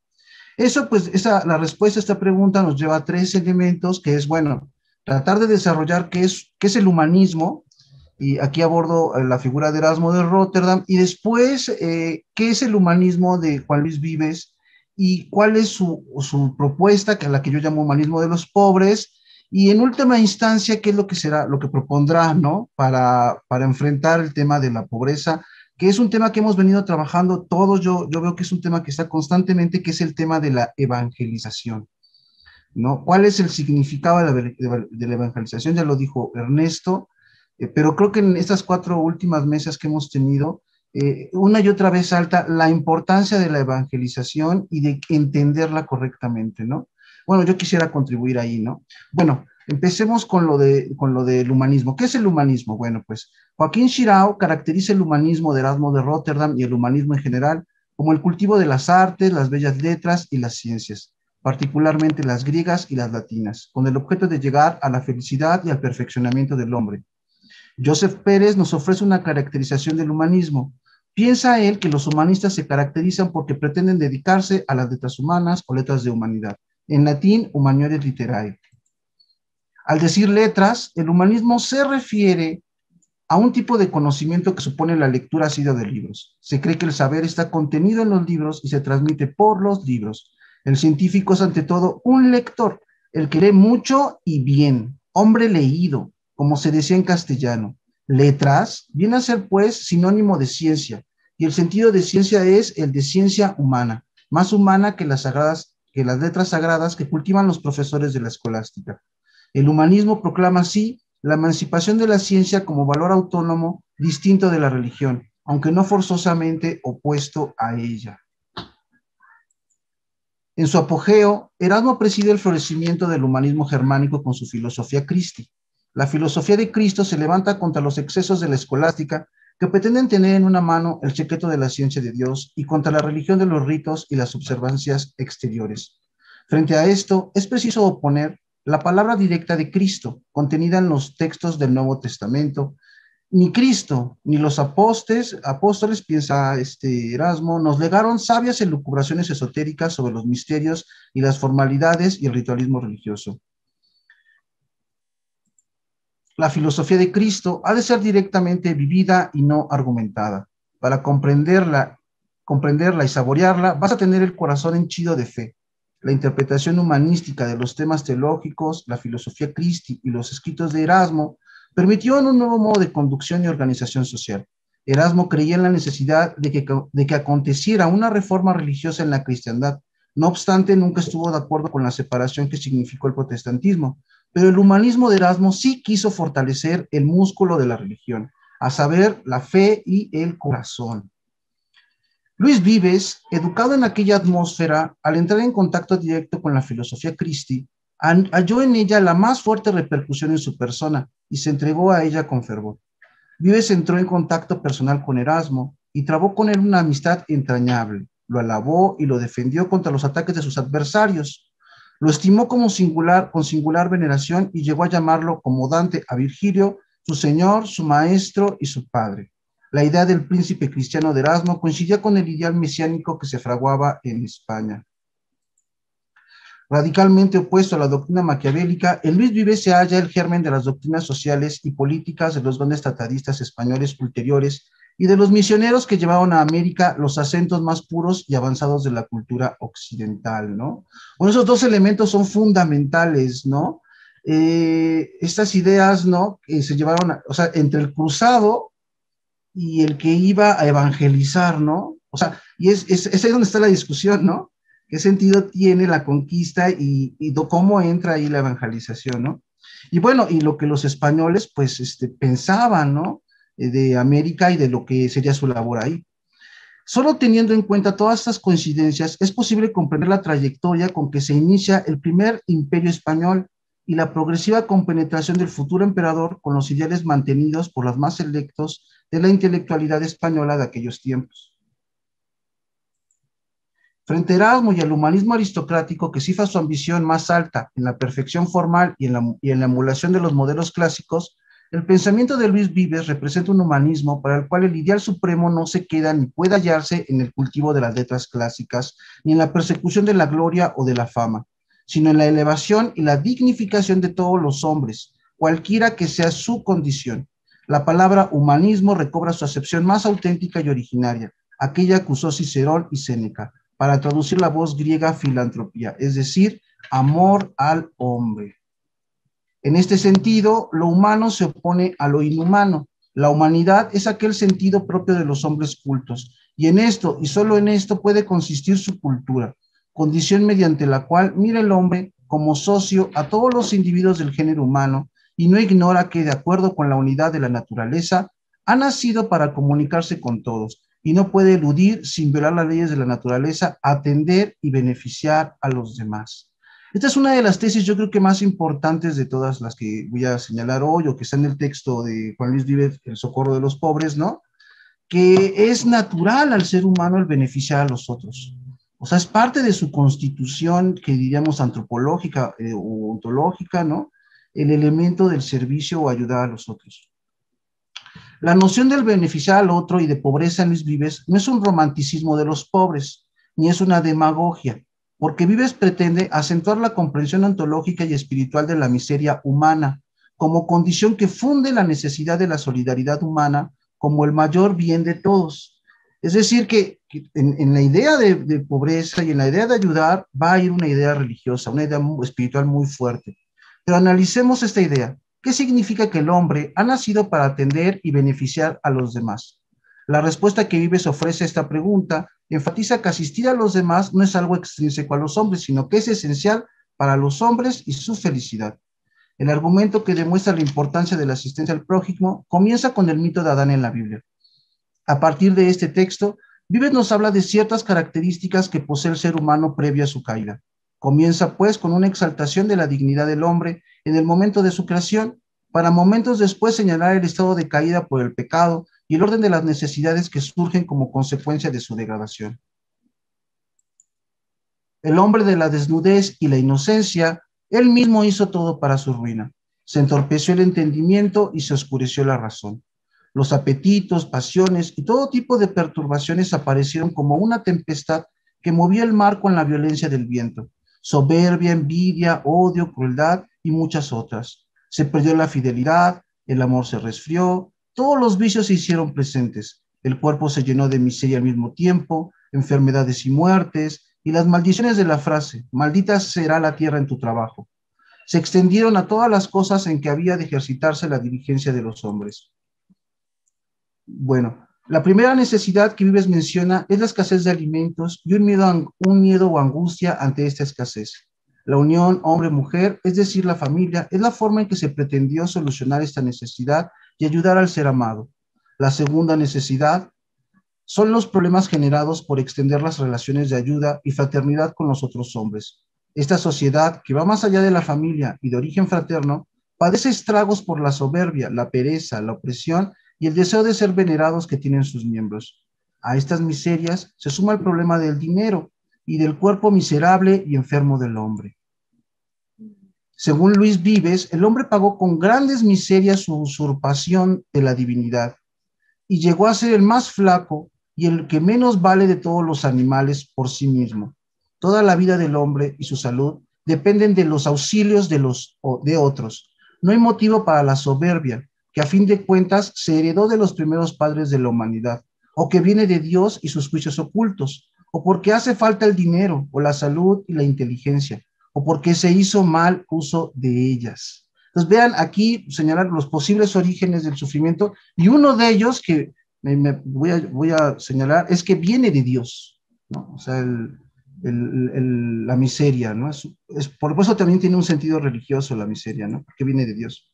Eso, pues, esa, la respuesta a esta pregunta nos lleva a tres elementos, que es, bueno, tratar de desarrollar qué es, qué es el humanismo, y aquí abordo eh, la figura de Erasmo de Rotterdam, y después, eh, qué es el humanismo de Juan Luis Vives, y cuál es su, propuesta, que a la que yo llamo humanismo de los pobres, y en última instancia, qué es lo que será, lo que propondrá, ¿no? Para, para enfrentar el tema de la pobreza, que es un tema que hemos venido trabajando todos, yo, yo veo que es un tema que está constantemente, que es el tema de la evangelización, ¿no? ¿Cuál es el significado de la, evangelización? Ya lo dijo Ernesto, eh, pero creo que en estas cuatro últimas mesas que hemos tenido, eh, una y otra vez salta la importancia de la evangelización y de entenderla correctamente, ¿no? Bueno, yo quisiera contribuir ahí, ¿no? Bueno, empecemos con lo, de, con lo del humanismo. ¿Qué es el humanismo? Bueno, pues Joaquín Shirao caracteriza el humanismo de Erasmo de Rotterdam y el humanismo en general como el cultivo de las artes, las bellas letras y las ciencias, particularmente las griegas y las latinas, con el objeto de llegar a la felicidad y al perfeccionamiento del hombre. Joseph Pérez nos ofrece una caracterización del humanismo. Piensa él que los humanistas se caracterizan porque pretenden dedicarse a las letras humanas o letras de humanidad. En latín, humaniores literae. Al decir letras, el humanismo se refiere a un tipo de conocimiento que supone la lectura asidua de libros. Se cree que el saber está contenido en los libros y se transmite por los libros. El científico es ante todo un lector, el que lee mucho y bien, hombre leído, como se decía en castellano. Letras viene a ser pues sinónimo de ciencia, y el sentido de ciencia es el de ciencia humana, más humana que las sagradas, que las letras sagradas que cultivan los profesores de la escolástica. El humanismo proclama así la emancipación de la ciencia como valor autónomo distinto de la religión, aunque no forzosamente opuesto a ella. En su apogeo, Erasmo preside el florecimiento del humanismo germánico con su filosofía Christi, la filosofía de Cristo se levanta contra los excesos de la escolástica que pretenden tener en una mano el secreto de la ciencia de Dios y contra la religión de los ritos y las observancias exteriores. Frente a esto, es preciso oponer la palabra directa de Cristo, contenida en los textos del Nuevo Testamento. Ni Cristo ni los apóstoles, apóstoles, piensa este Erasmo, nos legaron sabias elucubraciones esotéricas sobre los misterios y las formalidades y el ritualismo religioso la filosofía de Cristo ha de ser directamente vivida y no argumentada. Para comprenderla, comprenderla y saborearla, vas a tener el corazón henchido de fe. La interpretación humanística de los temas teológicos, la filosofía Christi y los escritos de Erasmo permitió un nuevo modo de conducción y organización social. Erasmo creía en la necesidad de que, de que aconteciera una reforma religiosa en la cristiandad. No obstante, nunca estuvo de acuerdo con la separación que significó el protestantismo, pero el humanismo de Erasmo sí quiso fortalecer el músculo de la religión, a saber, la fe y el corazón. Luis Vives, educado en aquella atmósfera, al entrar en contacto directo con la filosofía Christi, halló en ella la más fuerte repercusión en su persona y se entregó a ella con fervor. Vives entró en contacto personal con Erasmo y trabó con él una amistad entrañable. Lo alabó y lo defendió contra los ataques de sus adversarios, Lo estimó como singular, con singular veneración y llegó a llamarlo como Dante a Virgilio, su señor, su maestro y su padre. La idea del príncipe cristiano de Erasmo coincidía con el ideal mesiánico que se fraguaba en España. Radicalmente opuesto a la doctrina maquiavélica, en Luis Vives se halla el germen de las doctrinas sociales y políticas de los grandes tratadistas españoles ulteriores y de los misioneros que llevaron a América los acentos más puros y avanzados de la cultura occidental, ¿no? Bueno, esos dos elementos son fundamentales, ¿no? Eh, estas ideas, ¿no? Que se llevaron, o sea, entre el cruzado y el que iba a evangelizar, ¿no? O sea, y es, es, ahí donde está la discusión, ¿no? ¿Qué sentido tiene la conquista y, y cómo entra ahí la evangelización, ¿no? Y bueno, y lo que los españoles, pues, este, pensaban, ¿no? Eh, de América y de lo que sería su labor ahí. Solo teniendo en cuenta todas estas coincidencias, es posible comprender la trayectoria con que se inicia el primer imperio español y la progresiva compenetración del futuro emperador con los ideales mantenidos por los más selectos de la intelectualidad española de aquellos tiempos. Frente a Erasmo y al humanismo aristocrático que cifra su ambición más alta en la perfección formal y en la, y en la emulación de los modelos clásicos, el pensamiento de Luis Vives representa un humanismo para el cual el ideal supremo no se queda ni puede hallarse en el cultivo de las letras clásicas, ni en la persecución de la gloria o de la fama, sino en la elevación y la dignificación de todos los hombres, cualquiera que sea su condición. La palabra humanismo recobra su acepción más auténtica y originaria, aquella que usó Cicerón y Séneca, para traducir la voz griega filantropía, es decir, amor al hombre. En este sentido, lo humano se opone a lo inhumano. La humanidad es aquel sentido propio de los hombres cultos, y en esto, y solo en esto, puede consistir su cultura, condición mediante la cual mira el hombre como socio a todos los individuos del género humano y no ignora que, de acuerdo con la unidad de la naturaleza, ha nacido para comunicarse con todos y no puede eludir, sin violar las leyes de la naturaleza, atender y beneficiar a los demás. Esta es una de las tesis, yo creo que más importantes de todas las que voy a señalar hoy o que está en el texto de Juan Luis Vives, El socorro de los pobres, ¿no? Que es natural al ser humano el beneficiar a los otros. O sea, es parte de su constitución, que diríamos antropológica eh, o ontológica, ¿no? El elemento del servicio o ayudar a los otros. La noción del beneficiar al otro y de pobreza en Luis Vives no es un romanticismo de los pobres, ni es una demagogia porque Vives pretende acentuar la comprensión ontológica y espiritual de la miseria humana como condición que funde la necesidad de la solidaridad humana como el mayor bien de todos. Es decir, que, en, la idea de, de, pobreza y en la idea de ayudar va a ir una idea religiosa, una idea espiritual muy fuerte. Pero analicemos esta idea. ¿Qué significa que el hombre ha nacido para atender y beneficiar a los demás? La respuesta que Vives ofrece a esta pregunta enfatiza que asistir a los demás no es algo extrínseco a los hombres, sino que es esencial para los hombres y su felicidad. El argumento que demuestra la importancia de la asistencia al prójimo comienza con el mito de Adán en la Biblia. A partir de este texto, Vives nos habla de ciertas características que posee el ser humano previo a su caída. Comienza pues con una exaltación de la dignidad del hombre en el momento de su creación, para momentos después señalar el estado de caída por el pecado y el orden de las necesidades que surgen como consecuencia de su degradación. El hombre de la desnudez y la inocencia, él mismo hizo todo para su ruina. Se entorpeció el entendimiento y se oscureció la razón. Los apetitos, pasiones y todo tipo de perturbaciones aparecieron como una tempestad que movía el mar con la violencia del viento. Soberbia, envidia, odio, crueldad y muchas otras. Se perdió la fidelidad, el amor se resfrió, todos los vicios se hicieron presentes. El cuerpo se llenó de miseria al mismo tiempo, enfermedades y muertes, y las maldiciones de la frase, maldita será la tierra en tu trabajo, se extendieron a todas las cosas en que había de ejercitarse la diligencia de los hombres. Bueno, la primera necesidad que Vives menciona es la escasez de alimentos y un miedo, o angustia ante esta escasez. La unión hombre-mujer, es decir, la familia, es la forma en que se pretendió solucionar esta necesidad y ayudar al ser amado. La segunda necesidad son los problemas generados por extender las relaciones de ayuda y fraternidad con los otros hombres. Esta sociedad, que va más allá de la familia y de origen fraterno, padece estragos por la soberbia, la pereza, la opresión y el deseo de ser venerados que tienen sus miembros. A estas miserias se suma el problema del dinero y del cuerpo miserable y enfermo del hombre. Según Luis Vives, el hombre pagó con grandes miserias su usurpación de la divinidad y llegó a ser el más flaco y el que menos vale de todos los animales por sí mismo. Toda la vida del hombre y su salud dependen de los auxilios de los de otros. No hay motivo para la soberbia, que a fin de cuentas se heredó de los primeros padres de la humanidad, o que viene de Dios y sus juicios ocultos, o porque hace falta el dinero, o la salud y la inteligencia, o porque se hizo mal uso de ellas. Entonces vean aquí señalar los posibles orígenes del sufrimiento y uno de ellos que me, voy, a, voy, a, señalar es que viene de Dios, ¿no? O sea, la miseria, ¿no? Es, es, por eso también tiene un sentido religioso la miseria, ¿no? Porque viene de Dios.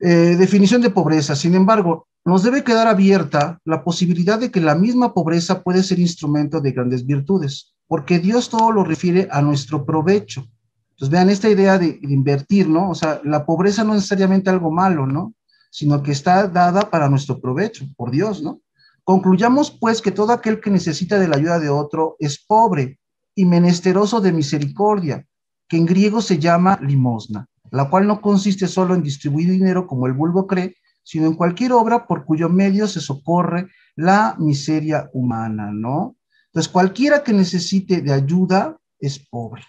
Eh, definición de pobreza. Sin embargo, nos debe quedar abierta la posibilidad de que la misma pobreza puede ser instrumento de grandes virtudes porque Dios todo lo refiere a nuestro provecho. Entonces, vean esta idea de, invertir, ¿no? O sea, la pobreza no es necesariamente algo malo, ¿no? Sino que está dada para nuestro provecho, por Dios, ¿no? Concluyamos, pues, que todo aquel que necesita de la ayuda de otro es pobre y menesteroso de misericordia, que en griego se llama limosna, la cual no consiste solo en distribuir dinero como el vulgo cree, sino en cualquier obra por cuyo medio se socorre la miseria humana, ¿no? Entonces, cualquiera que necesite de ayuda es pobre.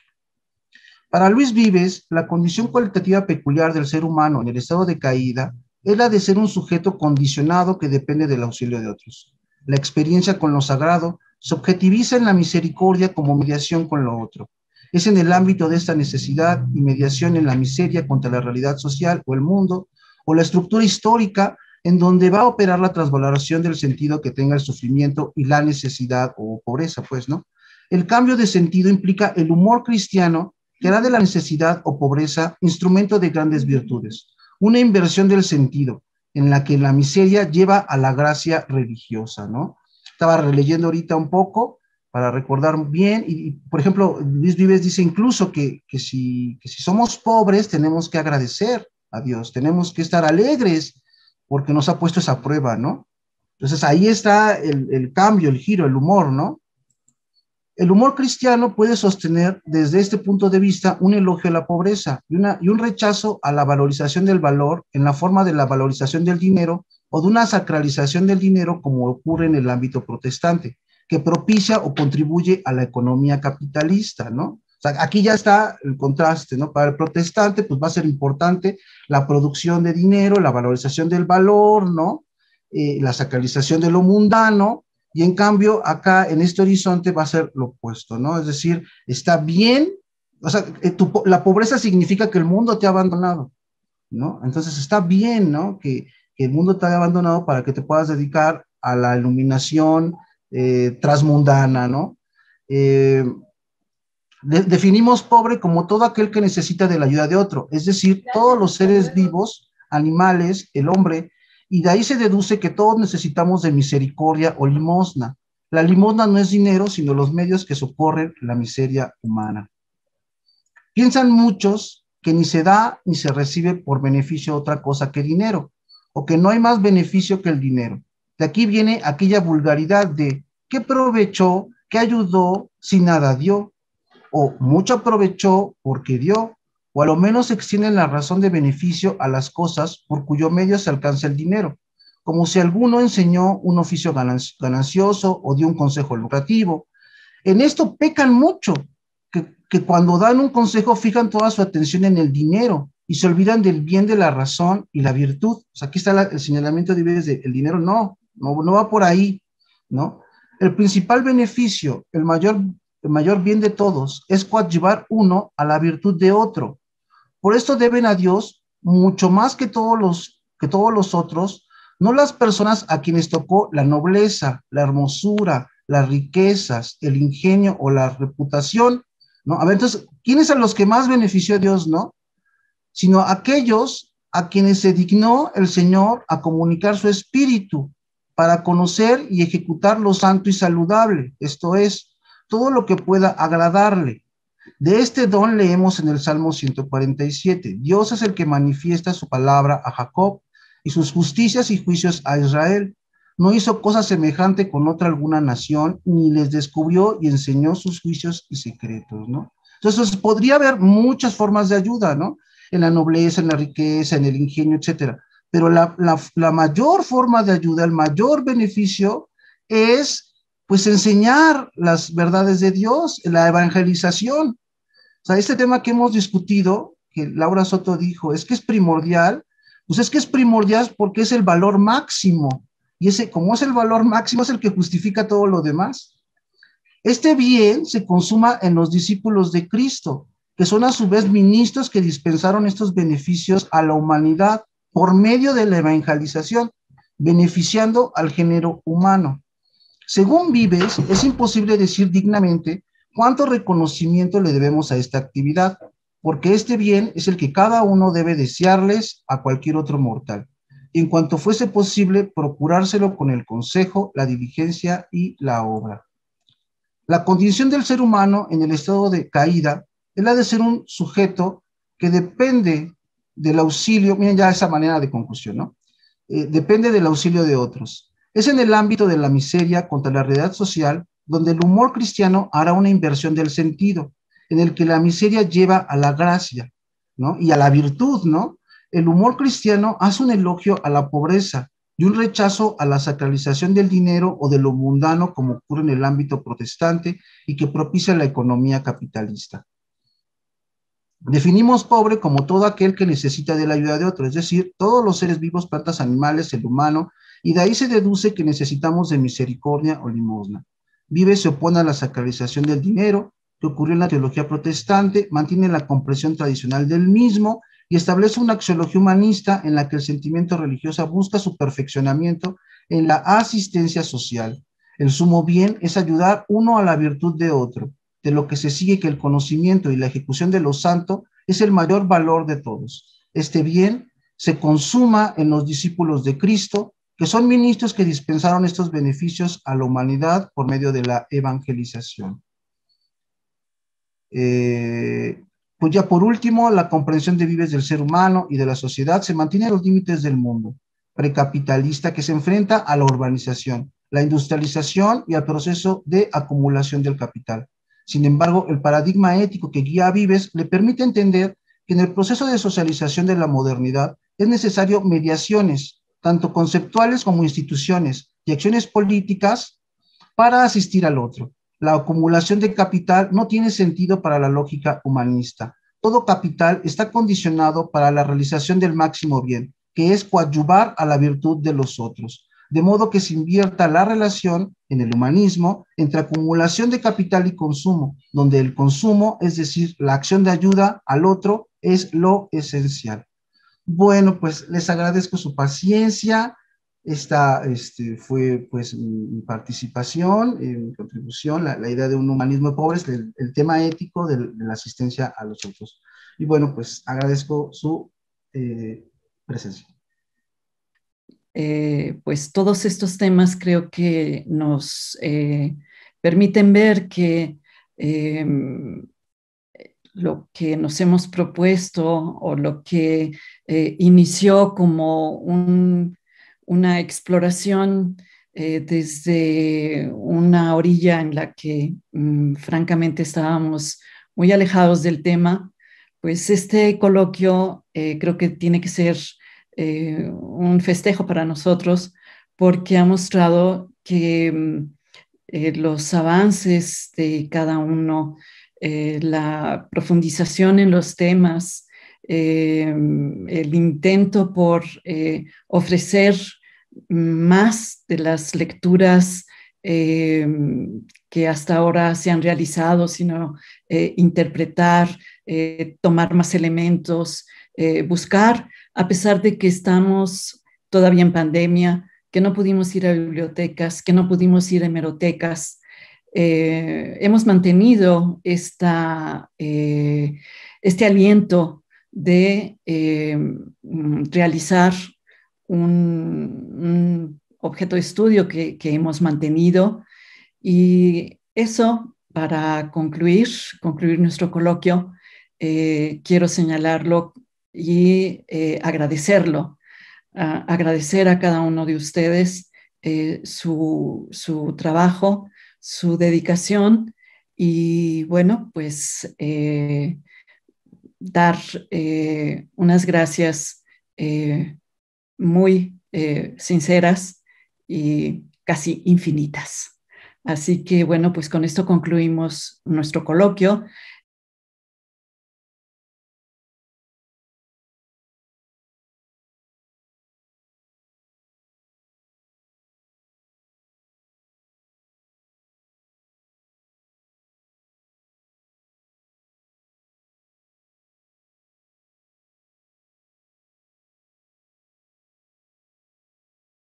Para Luis Vives, la condición cualitativa peculiar del ser humano en el estado de caída es la de ser un sujeto condicionado que depende del auxilio de otros. La experiencia con lo sagrado se objetiviza en la misericordia como mediación con lo otro. Es en el ámbito de esta necesidad y mediación en la miseria contra la realidad social o el mundo, o la estructura histórica en donde va a operar la transvaloración del sentido que tenga el sufrimiento y la necesidad o pobreza, pues, ¿no? El cambio de sentido implica el humor cristiano que hará de la necesidad o pobreza instrumento de grandes virtudes, una inversión del sentido en la que la miseria lleva a la gracia religiosa, ¿no? Estaba releyendo ahorita un poco para recordar bien, y, por ejemplo, Luis Vives dice incluso que, que, si, que si somos pobres tenemos que agradecer a Dios, tenemos que estar alegres porque nos ha puesto esa prueba, ¿no? Entonces ahí está el, cambio, el giro, el humor, ¿no? El humor cristiano puede sostener desde este punto de vista un elogio a la pobreza y, una, y un rechazo a la valorización del valor en la forma de la valorización del dinero o de una sacralización del dinero como ocurre en el ámbito protestante, que propicia o contribuye a la economía capitalista, ¿no? aquí ya está el contraste, ¿no? Para el protestante, pues va a ser importante la producción de dinero, la valorización del valor, ¿no? Eh, la sacralización de lo mundano, y en cambio acá en este horizonte va a ser lo opuesto, ¿no? Es decir, está bien, o sea, eh, la pobreza significa que el mundo te ha abandonado, ¿no? Entonces está bien, ¿no? Que, el mundo te haya abandonado para que te puedas dedicar a la iluminación eh, transmundana, ¿no? Eh, definimos pobre como todo aquel que necesita de la ayuda de otro, es decir, todos los seres vivos, animales, el hombre, y de ahí se deduce que todos necesitamos de misericordia o limosna. La limosna no es dinero, sino los medios que socorren la miseria humana. Piensan muchos que ni se da ni se recibe por beneficio otra cosa que dinero, o que no hay más beneficio que el dinero. De aquí viene aquella vulgaridad de ¿qué provechó, qué ayudó si nada dio? o mucho aprovechó porque dio, o a lo menos extiende la razón de beneficio a las cosas por cuyo medio se alcanza el dinero, como si alguno enseñó un oficio ganancioso o dio un consejo lucrativo. En esto pecan mucho, que, cuando dan un consejo fijan toda su atención en el dinero y se olvidan del bien de la razón y la virtud. O sea, aquí está el señalamiento de el dinero no, no, no va por ahí, ¿no? El principal beneficio, el mayor el mayor bien de todos es coadyuvar uno a la virtud de otro. Por esto deben a Dios mucho más que todos los que todos los otros, no las personas a quienes tocó la nobleza, la hermosura, las riquezas, el ingenio o la reputación, ¿no? A ver, entonces, ¿quiénes son los que más benefició a Dios, no? Sino aquellos a quienes se dignó el Señor a comunicar su espíritu para conocer y ejecutar lo santo y saludable, esto es, todo lo que pueda agradarle. De este don leemos en el Salmo 147. Dios es el que manifiesta su palabra a Jacob y sus justicias y juicios a Israel. No hizo cosa semejante con otra alguna nación, ni les descubrió y enseñó sus juicios y secretos, ¿no? Entonces, podría haber muchas formas de ayuda, ¿no? En la nobleza, en la riqueza, en el ingenio, etcétera. Pero la, la mayor forma de ayuda, el mayor beneficio es, pues, enseñar las verdades de Dios, la evangelización. O sea, este tema que hemos discutido, que Laura Soto dijo, es que es primordial, pues es que es primordial porque es el valor máximo. Y ese, como es el valor máximo, es el que justifica todo lo demás. Este bien se consuma en los discípulos de Cristo, que son a su vez ministros que dispensaron estos beneficios a la humanidad por medio de la evangelización, beneficiando al género humano. Según Vives, es imposible decir dignamente cuánto reconocimiento le debemos a esta actividad, porque este bien es el que cada uno debe desearles a cualquier otro mortal. En cuanto fuese posible, procurárselo con el consejo, la diligencia y la obra. La condición del ser humano en el estado de caída es la de ser un sujeto que depende del auxilio, miren ya esa manera de conclusión, ¿no? Eh, depende del auxilio de otros. Es en el ámbito de la miseria contra la realidad social donde el humor cristiano hará una inversión del sentido, en el que la miseria lleva a la gracia, ¿no? Y a la virtud, ¿no? El humor cristiano hace un elogio a la pobreza, y un rechazo a la sacralización del dinero o de lo mundano como ocurre en el ámbito protestante y que propicia la economía capitalista. Definimos pobre como todo aquel que necesita de la ayuda de otro, es decir, todos los seres vivos, plantas, animales, el humano, y de ahí se deduce que necesitamos de misericordia o limosna. Vive se opone a la sacralización del dinero, que ocurrió en la teología protestante, mantiene la comprensión tradicional del mismo y establece una axiología humanista en la que el sentimiento religioso busca su perfeccionamiento en la asistencia social. El sumo bien es ayudar uno a la virtud de otro, de lo que se sigue que el conocimiento y la ejecución de lo santo es el mayor valor de todos. Este bien se consuma en los discípulos de Cristo, que son ministros que dispensaron estos beneficios a la humanidad por medio de la evangelización. Eh, pues ya por último, la comprensión de vives del ser humano y de la sociedad se mantiene en los límites del mundo precapitalista que se enfrenta a la urbanización, la industrialización y al proceso de acumulación del capital. Sin embargo, el paradigma ético que guía a Vives le permite entender que en el proceso de socialización de la modernidad es necesario mediaciones, tanto conceptuales como instituciones, y acciones políticas para asistir al otro, la acumulación de capital no tiene sentido para la lógica humanista. Todo capital está condicionado para la realización del máximo bien, que es coadyuvar a la virtud de los otros. De modo que se invierta la relación en el humanismo entre acumulación de capital y consumo, donde el consumo, es decir, la acción de ayuda al otro, es lo esencial. Bueno, pues les agradezco su paciencia. Esta este, fue pues mi, participación, eh, mi contribución, la, idea de un humanismo de pobres, el, tema ético de, la asistencia a los otros. Y bueno, pues agradezco su eh, presencia. Eh, pues todos estos temas creo que nos permiten ver que em, lo que nos hemos propuesto o lo que inició como un una exploración eh, desde una orilla en la que mm, francamente estábamos muy alejados del tema, pues este coloquio eh, creo que tiene que ser eh, un festejo para nosotros porque ha mostrado que mm, los avances de cada uno, la profundización en los temas, Em, el intento por eh, ofrecer más de las lecturas em, que hasta ahora se han realizado, sino eh, interpretar, eh, tomar más elementos, buscar, a pesar de que estamos todavía en pandemia, que no pudimos ir a bibliotecas, que no pudimos ir a hemerotecas, hemos mantenido esta, este aliento de eh, realizar un, objeto de estudio que, hemos mantenido. Y eso, para concluir, concluir nuestro coloquio, eh, quiero señalarlo y eh, agradecerlo, agradecer a cada uno de ustedes su, su, trabajo, su dedicación Y bueno, pues dar unas gracias muy sinceras y casi infinitas. Así que bueno, pues con esto concluimos nuestro coloquio.